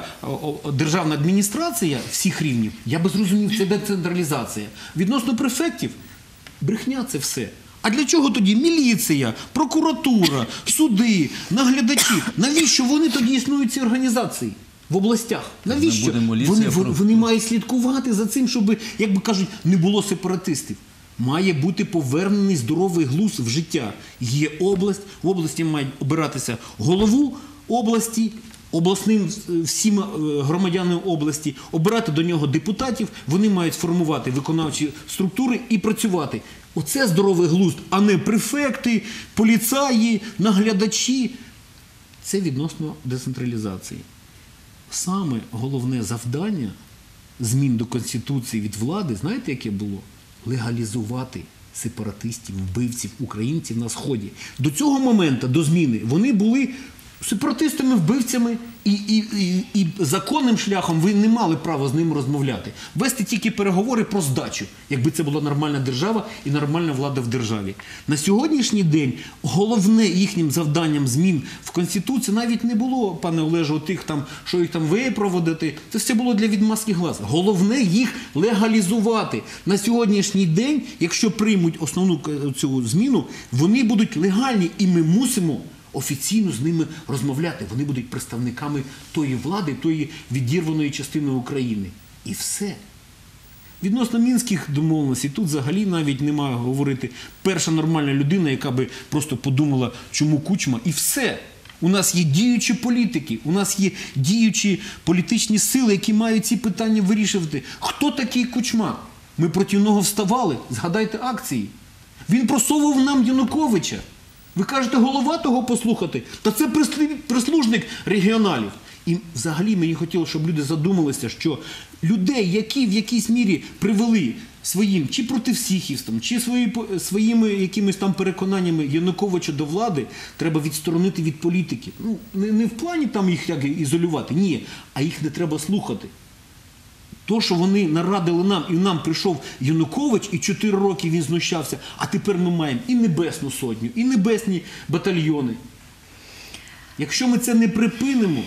державна адміністрація всіх рівнів, я би зрозумів, це децентралізація. Відносно префектів, брехня це все. А для чого тоді міліція, прокуратура, суди, наглядачі? Навіщо вони тоді існують ці організації? В областях. Навіщо? Вони, вони, мають слідкувати за цим, щоб, як би кажуть, не було сепаратистів. Має бути повернений здоровий глузд в життя. Є область, в області мають обиратися голову області, обласним е, всім е, громадянам області, обирати до нього депутатів. Вони мають формувати виконавчі структури і працювати. Оце здоровий глузд, а не префекти, поліцаї, наглядачі. Це відносно децентралізації. Саме головне завдання змін до Конституції від влади, знаєте, яке було? Легалізувати сепаратистів, вбивців, українців на Сході. До цього моменту, до зміни, вони були сепаратистами, вбивцями, і, і, і, і законним шляхом ви не мали права з ними розмовляти. Вести тільки переговори про здачу, якби це була нормальна держава і нормальна влада в державі. На сьогоднішній день головне їхнім завданням змін в Конституції навіть не було, пане Олеже, тих там, що їх там випроводити. Це все було для відмазки глаз. Головне їх легалізувати. На сьогоднішній день, якщо приймуть основну е, цю зміну, вони будуть легальні, і ми мусимо офіційно з ними розмовляти. Вони будуть представниками тої влади, тої відірваної частини України. І все. Відносно мінських домовленостей, тут взагалі навіть немає говорити. Перша нормальна людина, яка би просто подумала, чому кучма, і все. У нас є діючі політики, у нас є діючі політичні сили, які мають ці питання вирішувати. Хто такий кучма? Ми проти нього вставали. Згадайте акції. Він просовував нам Януковича. Ви кажете, голова того послухати? Та це прислужник регіоналів. І взагалі мені хотілося, щоб люди задумалися, що людей, які в якійсь мірі привели своїм чи противсіхівством, чи свої, своїми якимись там переконаннями Януковича до влади, треба відсторонити від політики. Ну, не, не в плані там їх як ізолювати, ні, а їх не треба слухати. То, що вони нарадили нам, і нам прийшов Янукович, і 4 роки він знущався, а тепер ми маємо і Небесну Сотню, і небесні батальйони. Якщо ми це не припинимо,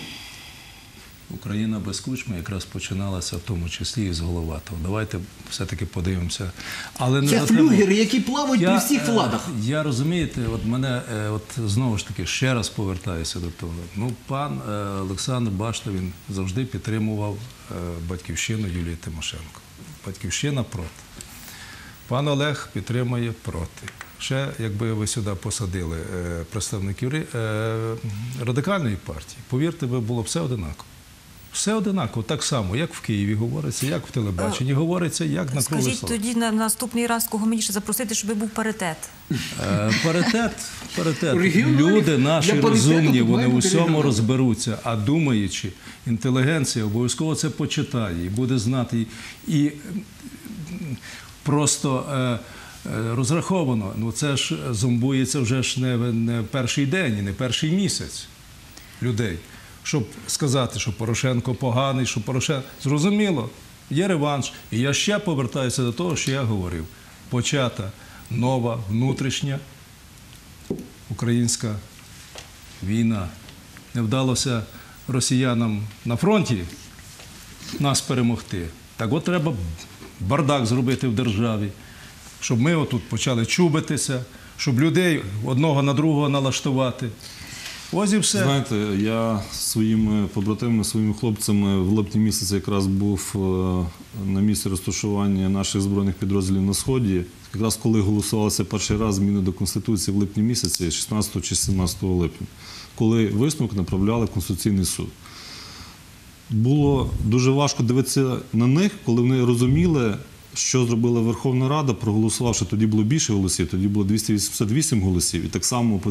Україна без кучми якраз починалася в тому числі і з Головатого. Давайте все-таки подивимося. Але не це флюгери, які плавають при всіх е, владах. Я розумієте, от мене е, от знову ж таки ще раз повертаюся до того. Ну, пан е, Олександр Башта він завжди підтримував батьківщину Юлії Тимошенко. Батьківщина проти. Пан Олег підтримує проти. Ще, якби ви сюди посадили представників радикальної партії, повірте, би було все одинаково. Все одинаково, так само, як в Києві говориться, як в телебаченні говориться, як на круглий Скажіть стол. тоді на наступний раз, кого мені ще запросити, щоб був паритет. Е, Паритет, паритет. Люди наші для паритету розумні, тут вони має в бути усьому розберуться, а думаючи, інтелігенція обов'язково це почитає і буде знати. І м, просто е, е, розраховано. Ну це ж зомбується вже ж не, не перший день і не перший місяць людей. Щоб сказати, що Порошенко поганий, що Порошенко. Зрозуміло, є реванш. І я ще повертаюся до того, що я говорив. Почата нова внутрішня українська війна. Не вдалося росіянам на фронті нас перемогти. Так от треба бардак зробити в державі, щоб ми отут почали чубитися, щоб людей одного на другого налаштувати. Ось і все. Знаєте, я своїми побратимами, своїми хлопцями в липні місяці якраз був е, на місці розташування наших збройних підрозділів на сході. Якраз коли голосувалися перший раз зміни до конституції в липні місяці, 16 чи 17 липня, коли висновок направляли в Конституційний суд. Було дуже важко дивитися на них, коли вони розуміли, що зробила Верховна Рада, проголосувавши. Тоді було більше голосів, тоді було 288 голосів. І так само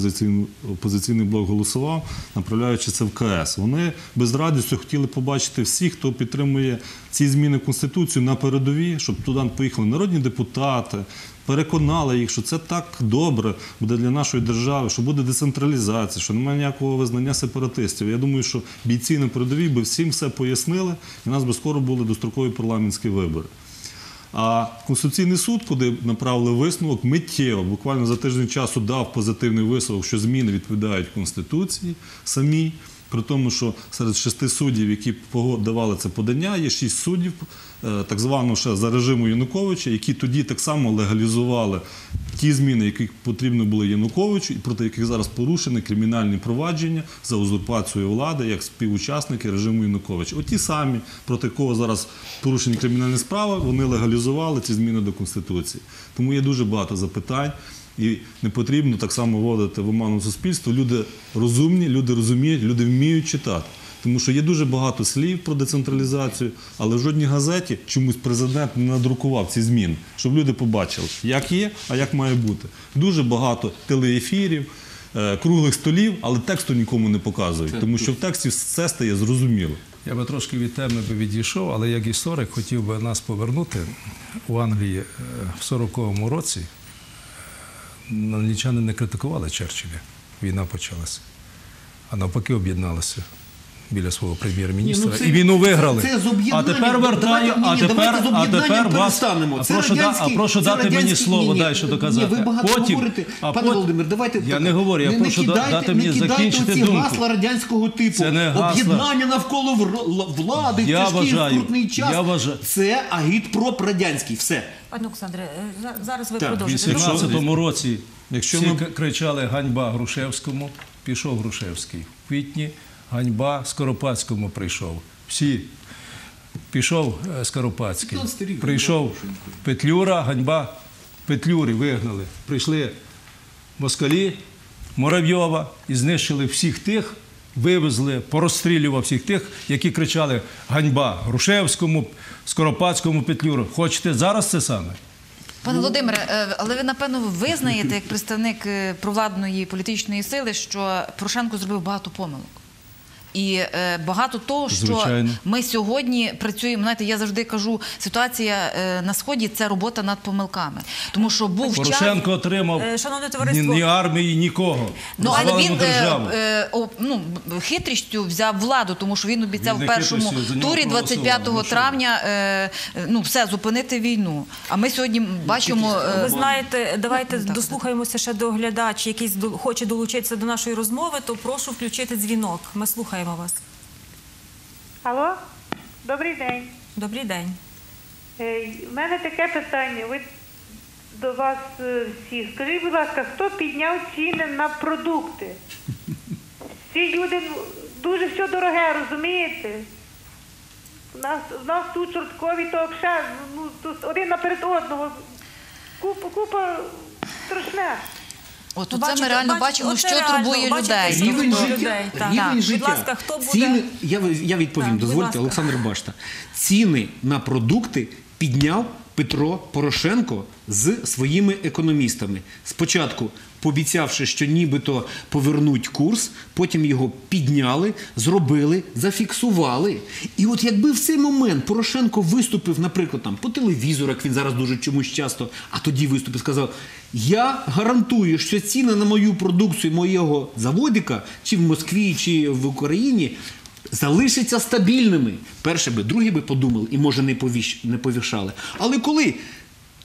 опозиційний, блок голосував, направляючи це в КС. Вони без радістю хотіли побачити всіх, хто підтримує ці зміни в Конституцію на передові, щоб туди поїхали народні депутати. Переконали їх, що це так добре буде для нашої держави, що буде децентралізація, що немає ніякого визнання сепаратистів. Я думаю, що бійці на передовій би всім все пояснили, і нас би скоро були дострокові парламентські вибори. А Конституційний суд, куди направили висновок, миттєво, буквально за тиждень часу дав позитивний висновок, що зміни відповідають Конституції самій. При тому, що серед шести суддів, які давали це подання, є шість суддів, так званого ще за режиму Януковича, які тоді так само легалізували ті зміни, які потрібно було Януковичу, і проти яких зараз порушені кримінальні провадження за узурпацію влади як співучасники режиму Януковича. Оті самі, проти кого зараз порушені кримінальні справи, вони легалізували ці зміни до Конституції. Тому є дуже багато запитань. І не потрібно так само вводити в оману суспільство. Люди розумні, люди розуміють, люди вміють читати. Тому що є дуже багато слів про децентралізацію, але в жодній газеті чомусь президент не надрукував ці зміни, щоб люди побачили, як є, а як має бути. Дуже багато телеефірів, е, круглих столів, але тексту нікому не показують, тому що в тексті все стає зрозуміло. Я би трошки від теми відійшов, але як історик хотів би нас повернути у Англії е, в 40-му році. Англічани не критикували Черчилля. Війна почалася. А навпаки об'єдналися біля свого прем'єр-міністра. Ні, ну це- і війну виграли. це з об'єднанням. а тепер вертаю, Давайте- а тепер, а тепер вас. перестанемо. А прошу, да- а прошу це дати мені слово ні, ні, далі ні, доказати. ви багато потім, говорите. а Пане Володимир, давайте Я так. не говорю, я не, прошу не кидайте, дати мені не кидайте закінчити оці думку. гасла радянського типу. Це не гасла. Об'єднання навколо влади в Я тяжкий вважаю, скрутний час. я вважаю. Це агітпроп радянський. Все. Пане Олександре, е, за- зараз ви Так, У продовжите. 18 році Якщо всі ми- кричали ганьба Грушевському, пішов Грушевський. В квітні ганьба Скоропадському прийшов. Всі. Пішов е, Скоропадський. Прийшов Петлюра, ганьба Петлюри вигнали. Прийшли москалі Муравйова і знищили всіх тих, вивезли, порозстрілював всіх тих, які кричали ганьба Грушевському, Скоропадському, Петлюру. Хочете зараз це саме? Пане Володимире, е, але ви напевно визнаєте як представник е, провладної політичної сили, що Порошенко зробив багато помилок. І е, багато того, що Звичайно. ми сьогодні працюємо. Знаєте, я завжди кажу, ситуація е, на сході це робота над помилками, тому що був час. Порошенко отримав Е, шановне ні, товариство. ні армії, нікого. Ну, але він е, е, о, ну, хитрістю взяв владу, тому що він обіцяв в першому турі проголосували. 25 Ну, травня е, ну, все, зупинити війну. А ми сьогодні бачимо. е, Ви знаєте, давайте Ну, так. дослухаємося ще до глядача, який до- хоче долучитися до нашої розмови, то прошу включити дзвінок. Ми слухаємо вас. Алло, добрий день. Добрий день. Е, У мене таке питання. Ви до вас е, всіх. Скажіть, будь ласка, хто підняв ціни на продукти? Всі люди ну, дуже все дороге, розумієте? У нас, у нас тут чорткові, то взагалі, ну, тут один наперед одного. Купа, купа страшне. От Ну, це ми реально бачите, бачимо, що реально, турбує бачите, людей. Рівень життя. людей. Так. Рівень Так. Будь ласка, хто буде? Ціни, я, я відповім, Так, дозвольте. Олександр Башта. Ціни на продукти підняв Петро Порошенко з своїми економістами. Спочатку пообіцявши, що нібито повернуть курс, потім його підняли, зробили, зафіксували. І от якби в цей момент Порошенко виступив, наприклад, там по телевізору, як він зараз дуже чомусь часто, а тоді виступив, сказав: Я гарантую, що ціни на мою продукцію моєго заводика, чи в Москві, чи в Україні. Залишаться стабільними. Перше би, друге би подумали і може не повішали. Але коли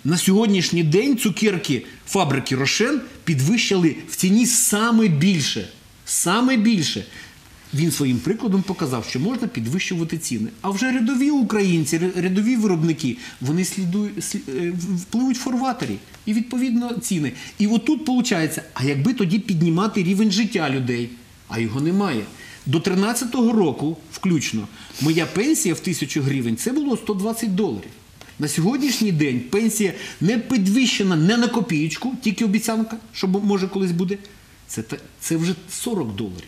на сьогоднішній день цукерки фабрики Рошен підвищили в ціні саме більше. Саме більше. Він своїм прикладом показав, що можна підвищувати ціни. А вже рядові українці, рядові виробники, вони слідують, слі- е, впливуть форватері. І відповідно ціни. І отут виходить, а якби тоді піднімати рівень життя людей, а його немає. До 13-го року, включно, моя пенсія в тисячу гривень це було 120 доларів. На сьогоднішній день пенсія не підвищена не на копієчку, тільки обіцянка, що може колись буде. Це, це вже 40 доларів.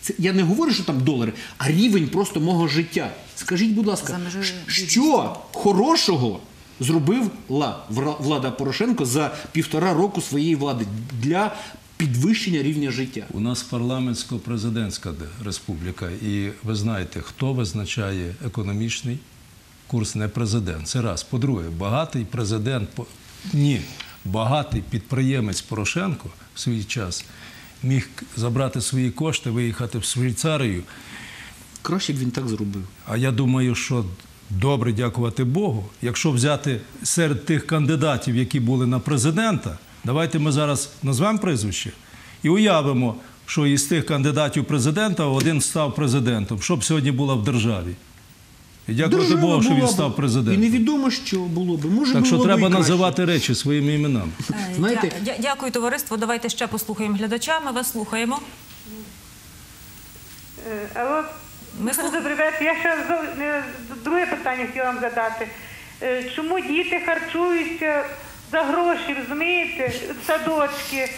Це, я не говорю, що там долари, а рівень просто мого життя. Скажіть, будь ласка, що хорошого зробив ла- влада Порошенко за півтора року своєї влади для підвищення рівня життя? У нас парламентсько-президентська республіка, і ви знаєте, хто визначає економічний курс, не президент. Це раз. По-друге, багатий президент, ні, багатий підприємець Порошенко в свій час міг забрати свої кошти, виїхати в Швейцарію. Краще б він так зробив. А я думаю, що добре дякувати Богу. Якщо взяти серед тих кандидатів, які були на президента, давайте ми зараз назвемо прізвище і уявимо, що із тих кандидатів президента один став президентом. Що б сьогодні було в державі? І дякувати Богу, що він став І президентом. невідомо, що було би. Може, Так що було треба називати речі своїми іменами. Е, Знаєте- дя- дя- Дякую, товариство. Давайте ще послухаємо глядача. Ми вас слухаємо. Е, Алло, Ми слух- добрий вечір. Я ще друге питання хотіла вам задати. Е, Чому діти харчуються за гроші, розумієте? Садочки,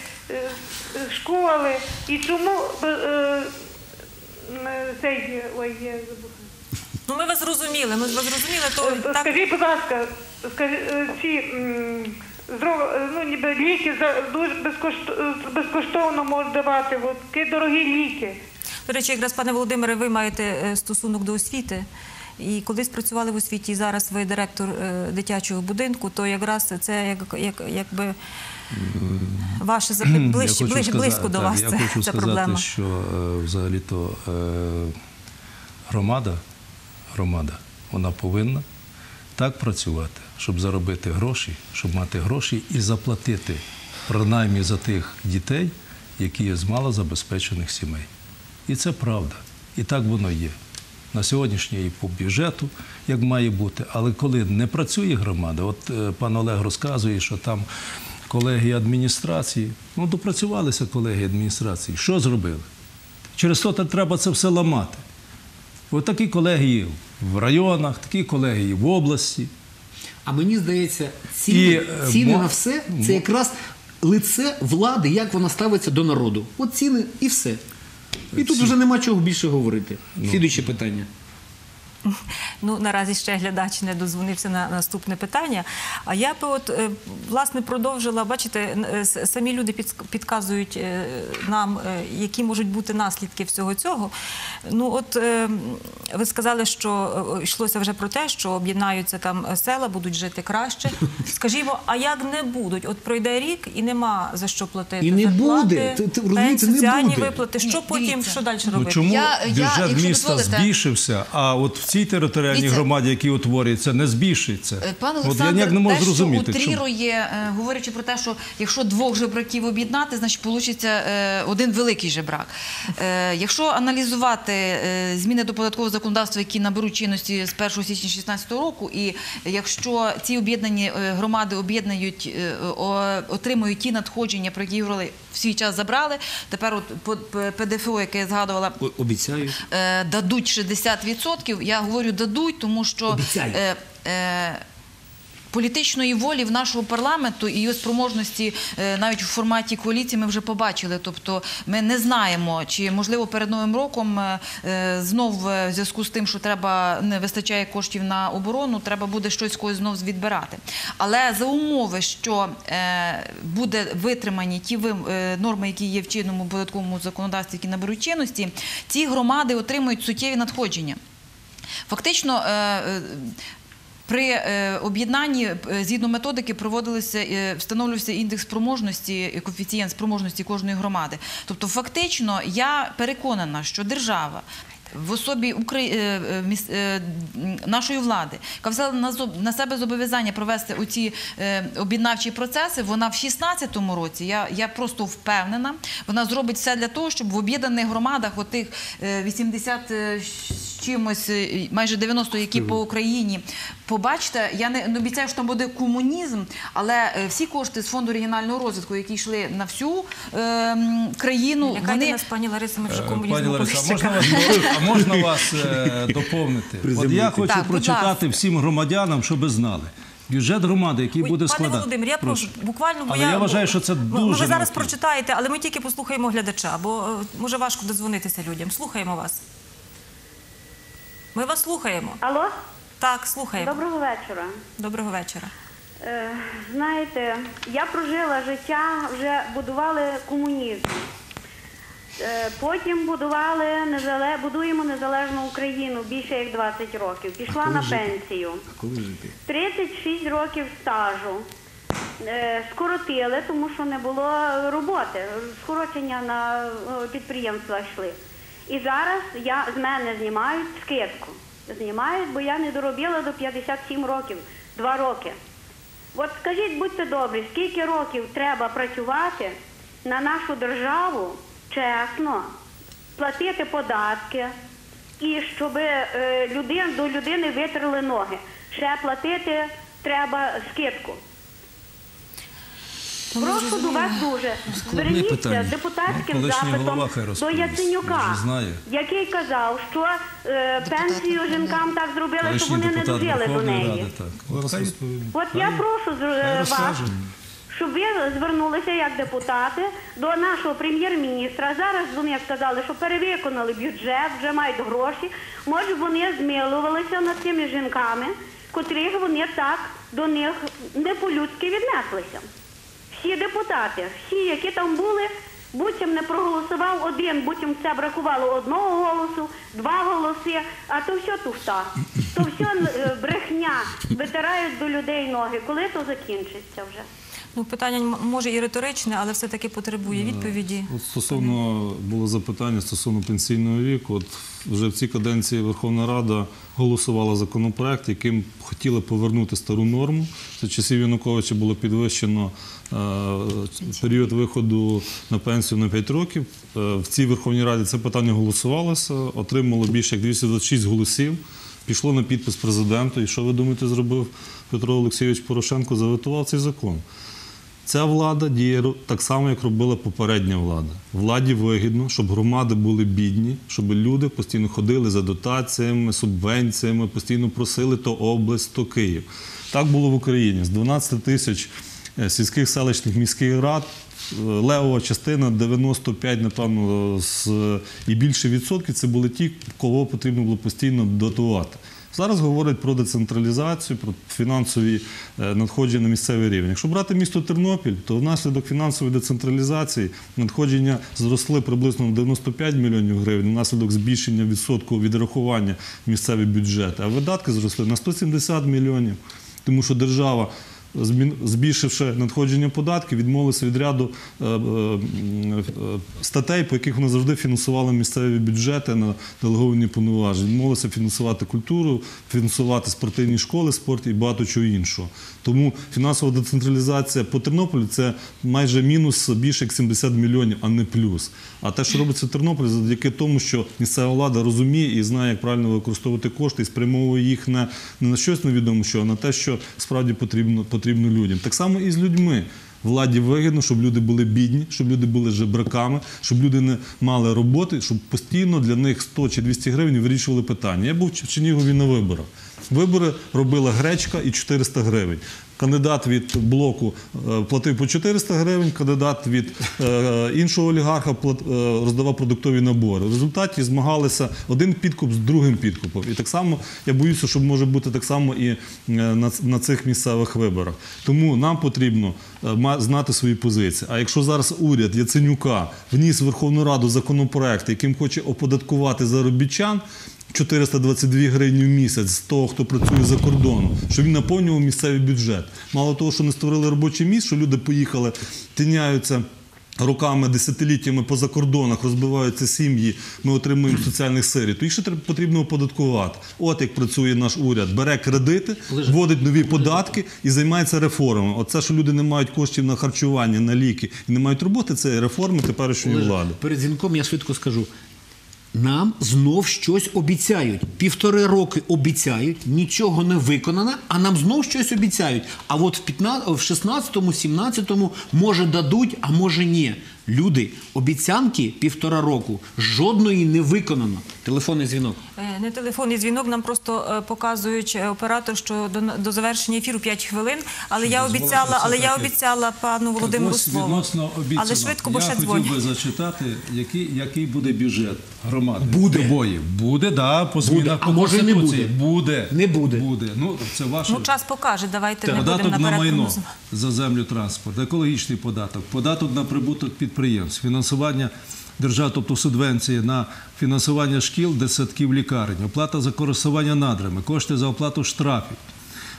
школи. І чому цей, ой, я забула. Ну, ми вас зрозуміли. Ми вас зрозуміли, то Е, так Скажіть, будь ласка, скажи, е, ці е, ну, ніби ліки дуже безкоштовно, безкоштовно можуть давати. От, такі дорогі ліки. До речі, якраз пане Володимире, ви маєте стосунок до освіти. І колись працювали в освіті, і зараз ви директор дитячого будинку, то якраз це як, як, якби ваше сказати- близько до так, вас. Я Це, хочу сказати, проблема. що взагалі-то громада, громада, вона повинна так працювати, щоб заробити гроші, щоб мати гроші і заплатити принаймні за тих дітей, які є з малозабезпечених сімей. І це правда. І так воно є. На сьогоднішній і по бюджету, як має бути. Але коли не працює громада, от е, пан Олег розказує, що там колеги адміністрації, ну допрацювалися колеги адміністрації. Що зробили? Через то треба це все ламати. От такі колегії в районах, такі колегії в області. А мені здається, ціни, е, ціни мо- на все це якраз лице влади, як вона ставиться до народу. От ціни і все. І тут вже нема чого більше говорити. Слідуюче питання. Ну, наразі ще глядач не дозвонився на наступне питання. А я би от е, власне продовжила, бачите, е, самі люди підказують е, нам, які можуть бути наслідки всього цього. Ну, от ви сказали, що йшлося вже про те, що об'єднаються там села, будуть жити краще. Скажімо, а як не будуть? От пройде рік і нема за що платити. І не зарплати, буде. Ти- ти розумієте, пенсії, не соціальні буде. виплати. Ні, Що потім, дивіться. що далі Ну, робити? чому Я- бюджет міста збільшився, а от в цій територіальній Дивіться. громаді, які утворюються, не збільшиться? Е, Пане от я не можу те, зрозуміти. що чому. утрірує, е, говорячи про те, що якщо двох жебраків об'єднати, значить вийде один великий жебрак. Е, Якщо аналізувати зміни до податкового законодавства, які наберуть чинності з 1 січня 2016 року, і якщо ці об'єднані громади об'єднають, отримують ті надходження, про які говорили в свій час забрали, тепер от ПДФО, яке я згадувала, Обіцяю. е, дадуть 60%. Я говорю дадуть, тому що Обіцяю. Політичної волі в нашого парламенту і його спроможності е, навіть в форматі коаліції ми вже побачили. Тобто ми не знаємо, чи можливо перед новим роком е, е, знов в зв'язку з тим, що треба не вистачає коштів на оборону, треба буде щось когось знов відбирати. Але за умови, що буде витримані ті норми, які є в чинному податковому законодавстві, які наберуть чинності, ці громади отримують суттєві надходження. Фактично. При е, об'єднанні е, згідно методики проводилися е, встановлювався індекс спроможності, коефіцієнт спроможності кожної громади. Тобто, фактично, я переконана, що держава. В особі Украї... нашої влади, яка взяла на, себе зобов'язання провести оці е, об'єднавчі процеси, вона в 16-му році, я, я просто впевнена, вона зробить все для того, щоб в об'єднаних громадах, отих е, 80 е, з чимось, е, майже 90, які по Україні, побачите, я не, обіцяю, що там буде комунізм, але е, всі кошти з фонду регіонального розвитку, які йшли на всю е, країну, Лякайте вони нас, пані Лариса, ми вже Е, комунізму Пані Лариса, а можна вас, а можна вас е, доповнити? От я хочу Так, прочитати всім громадянам, щоб знали. Бюджет громади, який Ой, буде Пане. Володимир, я прошу, буквально, бо Але я вважаю, що це М- дуже Ви зараз необхідно. прочитаєте, але ми тільки послухаємо глядача, бо може важко дозвонитися людям. Слухаємо вас. Ми вас слухаємо. Алло, Так, слухаємо. доброго вечора. Доброго вечора. Е, знаєте, я прожила життя, вже будували комунізм. Е, потім будували незале... будуємо незалежну Україну більше як 20 років. Пішла на пенсію. Коли жити? 36 років стажу. Е, скоротили, тому що не було роботи. Скорочення на підприємства йшли. І зараз я, з мене знімають скидку. Знімають, бо я не доробила до 57 років, 2 роки. От скажіть, будьте добрі, скільки років треба працювати на нашу державу чесно, платити податки, і щоб е, людин, до людини витерли ноги. Ще платити треба скидку. Ну, Прошу до вас дуже. Складне Зверніться з депутатським Ну, запитом до. Яценюка, який казав, що е, пенсію жінкам так зробили, щоб Колишній вони не дожили до неї. От я прошу з- е, вас, щоб ви звернулися як депутати до нашого прем'єр-міністра. Зараз вони сказали, що перевиконали бюджет, вже мають гроші. Може, вони змилувалися над цими жінками, котрих вони так до них не по-людськи віднеслися. Всі депутати, всі, які там були, буцім не проголосував один, буцім це бракувало одного голосу, два голоси, а то все туфта. То все е, брехня, витирають до людей ноги. Коли то закінчиться вже? Ну, питання може і риторичне, але все-таки потребує відповіді. От стосовно було запитання стосовно пенсійного віку. От вже в цій каденції Верховна Рада голосувала законопроект, яким хотіли повернути стару норму. За часів Януковича було підвищено е, період виходу на пенсію на 5 років. Е, в цій Верховній Раді це питання голосувалося, отримало більше як 226 голосів. Пішло на підпис президенту. І що ви думаєте, зробив Петро Олексійович Порошенко? Заветував цей закон. Ця влада діє так само, як робила попередня влада. Владі вигідно, щоб громади були бідні, щоб люди постійно ходили за дотаціями, субвенціями, постійно просили то область, то Київ. Так було в Україні. З 12 тисяч е, сільських селищних міських рад е, левова частина 95, напевно, з, і більше відсотків це були ті, кого потрібно було постійно дотувати. Зараз говорять про децентралізацію, про фінансові е, надходження на місцевий рівень. Якщо брати місто Тернопіль, то внаслідок фінансової децентралізації надходження зросли приблизно на 95 мільйонів гривень, внаслідок збільшення відсотку відрахування місцеві бюджети, а видатки зросли на 170 мільйонів, тому що держава. Збільшивши надходження податків, відмовилися від ряду е, е, е, статей, по яких вона завжди фінансувала місцеві бюджети на делеговані повноваження. Відмовилися фінансувати культуру, фінансувати спортивні школи, спорт і багато чого іншого. Тому фінансова децентралізація по Тернополю це майже мінус більше як 70 мільйонів, а не плюс. А те, що робиться в Тернополі, завдяки тому, що місцева влада розуміє і знає, як правильно використовувати кошти і спрямовує їх не, не на щось невідомо, що, а на те, що справді потрібно, потрібно людям. Так само і з людьми. Владі вигідно, щоб люди були бідні, щоб люди були жебраками, щоб люди не мали роботи, щоб постійно для них 100 чи 200 гривень вирішували питання. Я був в Чернігові на виборах. Вибори робила гречка і 400 гривень. Кандидат від блоку е, платив по 400 гривень, кандидат від е, іншого олігарха е, роздавав продуктові набори. В результаті змагалися один підкуп з другим підкупом. І так само я боюся, що може бути так само і на, цих місцевих виборах. Тому нам потрібно знати свої позиції. А якщо зараз уряд Яценюка вніс в Верховну Раду законопроект, яким хоче оподаткувати заробітчан. 422 гривні в місяць з того, хто працює за кордоном, щоб він наповнював місцевий бюджет. Мало того, що не створили робоче місце, що люди поїхали, тиняються. Роками, десятиліттями по закордонах розбиваються сім'ї, ми отримуємо соціальних сирів, то їх ще потрібно оподаткувати. От як працює наш уряд: бере кредити, вводить нові податки і займається реформами. Оце, що люди не мають коштів на харчування, на ліки і не мають роботи, це реформи теперішньої влади. Перед дзвінком я швидко скажу. Нам знов щось обіцяють. Півтори роки обіцяють, нічого не виконано, а нам знов щось обіцяють. А от в 15, в 16-му, 17-му може дадуть, а може ні. Люди, обіцянки півтора року, жодної не виконано. Телефонний дзвінок. Е, Не телефонний дзвінок, нам просто е, показують е, оператор, що до, до завершення ефіру 5 хвилин. Але я обіцяла, але я обіцяла пану Володимиру слово. Але швидко, бо я ще хотів би зачитати, який, який буде бюджет громади. Буде. Любої. Буде, да, по змінах А по може не буде. Буде. Не буде. Буде. Ну, це ваше. Ну, час покаже, давайте не будемо Податок на майно за землю транспорт, екологічний податок, податок на прибуток підприємств, фінансування держави, тобто субвенції на фінансування шкіл, дитсадків, лікарень, оплата за користування надрами, кошти за оплату штрафів,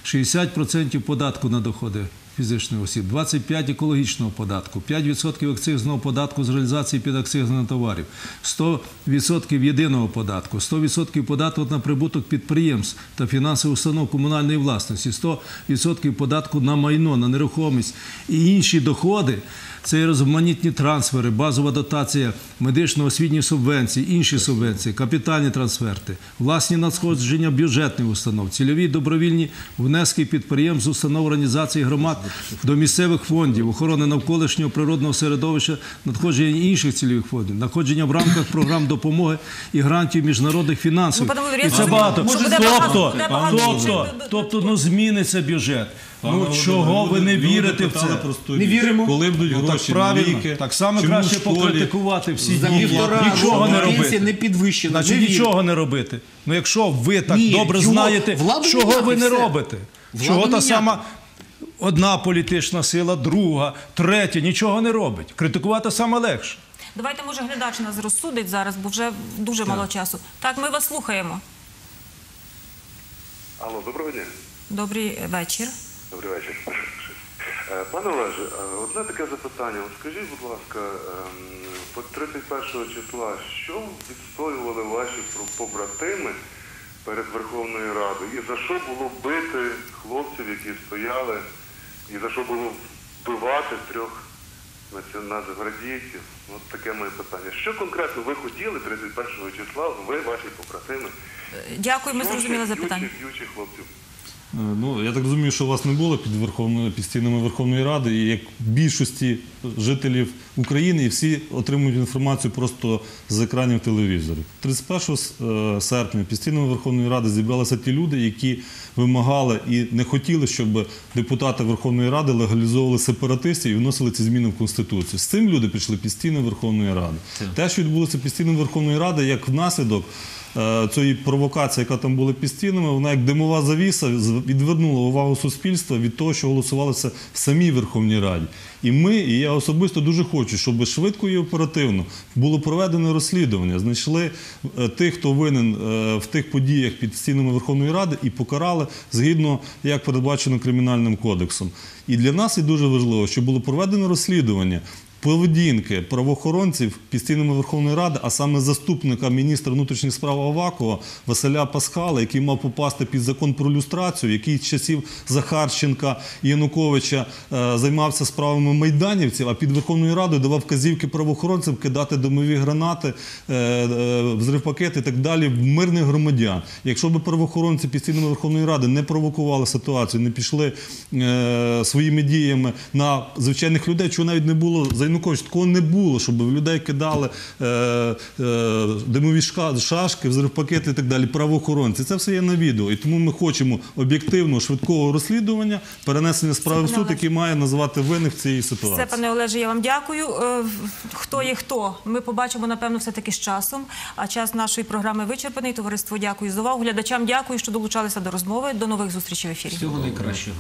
60% податку на доходи фізичних осіб, 25% екологічного податку, 5% акцизного податку з реалізації підакцизних товарів, 100% єдиного податку, 100% податку на прибуток підприємств та фінансових установ комунальної власності, 100% податку на майно, на нерухомість і інші доходи. Це і розманітні трансфери, базова дотація, медично-освітні субвенції, інші субвенції, капітальні трансферти, власні надходження бюджетних установ, цільові добровільні внески підприємств, установ організації громад до місцевих фондів, охорони навколишнього природного середовища, надходження інших цільових фондів, надходження в рамках програм допомоги і грантів міжнародних фінансів. Ну, І це багато. що буде багато- Тобто, тобто, тобто, ну зміниться бюджет. Пане Ну чого ви не вірите в це? Не віримо. Коли будуть Ну, так гроші на правильно. ліки, Так само чому краще покритикувати всі дії, нічого не робити. не підвищена. Значить, Не нічого не робити. Ну якщо ви так Ні, добре знаєте, владу чого ви не робите? Владу чого та сама одна політична сила, друга, третя нічого не робить. Критикувати саме легше. Давайте, може, глядач нас розсудить зараз, бо вже дуже мало часу. Так, ми вас слухаємо. Алло, доброго дня. Добрий вечір. Добрий вечір. Е, Пане Олеже, е, одне таке запитання. От Скажіть, будь ласка, ем, по 31 числа, що відстоювали ваші побратими перед Верховною Радою? І за що було бити хлопців, які стояли, і за що було вбивати трьох нацгвардійців? От таке моє питання. Що конкретно ви хотіли 31 числа, ви, ваші побратими? Дякую, ми зрозуміли запитання. Б'ючих хлопців. Е, Ну, я так розумію, що вас не було під Верховною під стінами Верховної Ради, і як більшості жителів України, і всі отримують інформацію просто з екранів телевізорів. 31 с- е, серпня під стінами Верховної Ради зібралися ті люди, які вимагали і не хотіли, щоб депутати Верховної Ради легалізовували сепаратистів і вносили ці зміни в Конституцію. З цим люди прийшли під стіни Верховної Ради. Те, що відбулося під стінами Верховної Ради, як внаслідок цієї провокації, яка там була під стінами, вона як димова завіса відвернула увагу суспільства від того, що голосувалося в самій Верховній Раді. І ми, і я особисто дуже хочу, щоб швидко і оперативно було проведено розслідування, знайшли е, тих, хто винен е, в тих подіях під стінами Верховної Ради, і покарали згідно як передбачено кримінальним кодексом. І для нас є дуже важливо, щоб було проведено розслідування поведінки правоохоронців під стінами Верховної Ради, а саме заступника міністра внутрішніх справ Авакова Василя Пасхала, який мав попасти під закон про люстрацію, який з часів Захарченка і Януковича е, займався справами майданівців, а під Верховною Радою давав вказівки правоохоронцям кидати домові гранати, е, е, взривпакети і так далі в мирних громадян. Якщо б правоохоронці під стінами Верховної Ради не провокували ситуацію, не пішли своїми діями на звичайних людей, чого навіть не було за Янукович, такого не було, щоб в людей кидали е, е, димові шка- шашки, взривпакети і так далі, правоохоронці. Це все є на відео. І тому ми хочемо об'єктивного, швидкого розслідування, перенесення справи в суд, який має назвати винних в цій ситуації. Все, пане Олеже, я вам дякую. Е, Хто є хто? Ми побачимо, напевно, все-таки з часом. А час нашої програми вичерпаний. Товариство, дякую за увагу. Глядачам дякую, що долучалися до розмови. До нових зустрічей в ефірі. Всього найкращого.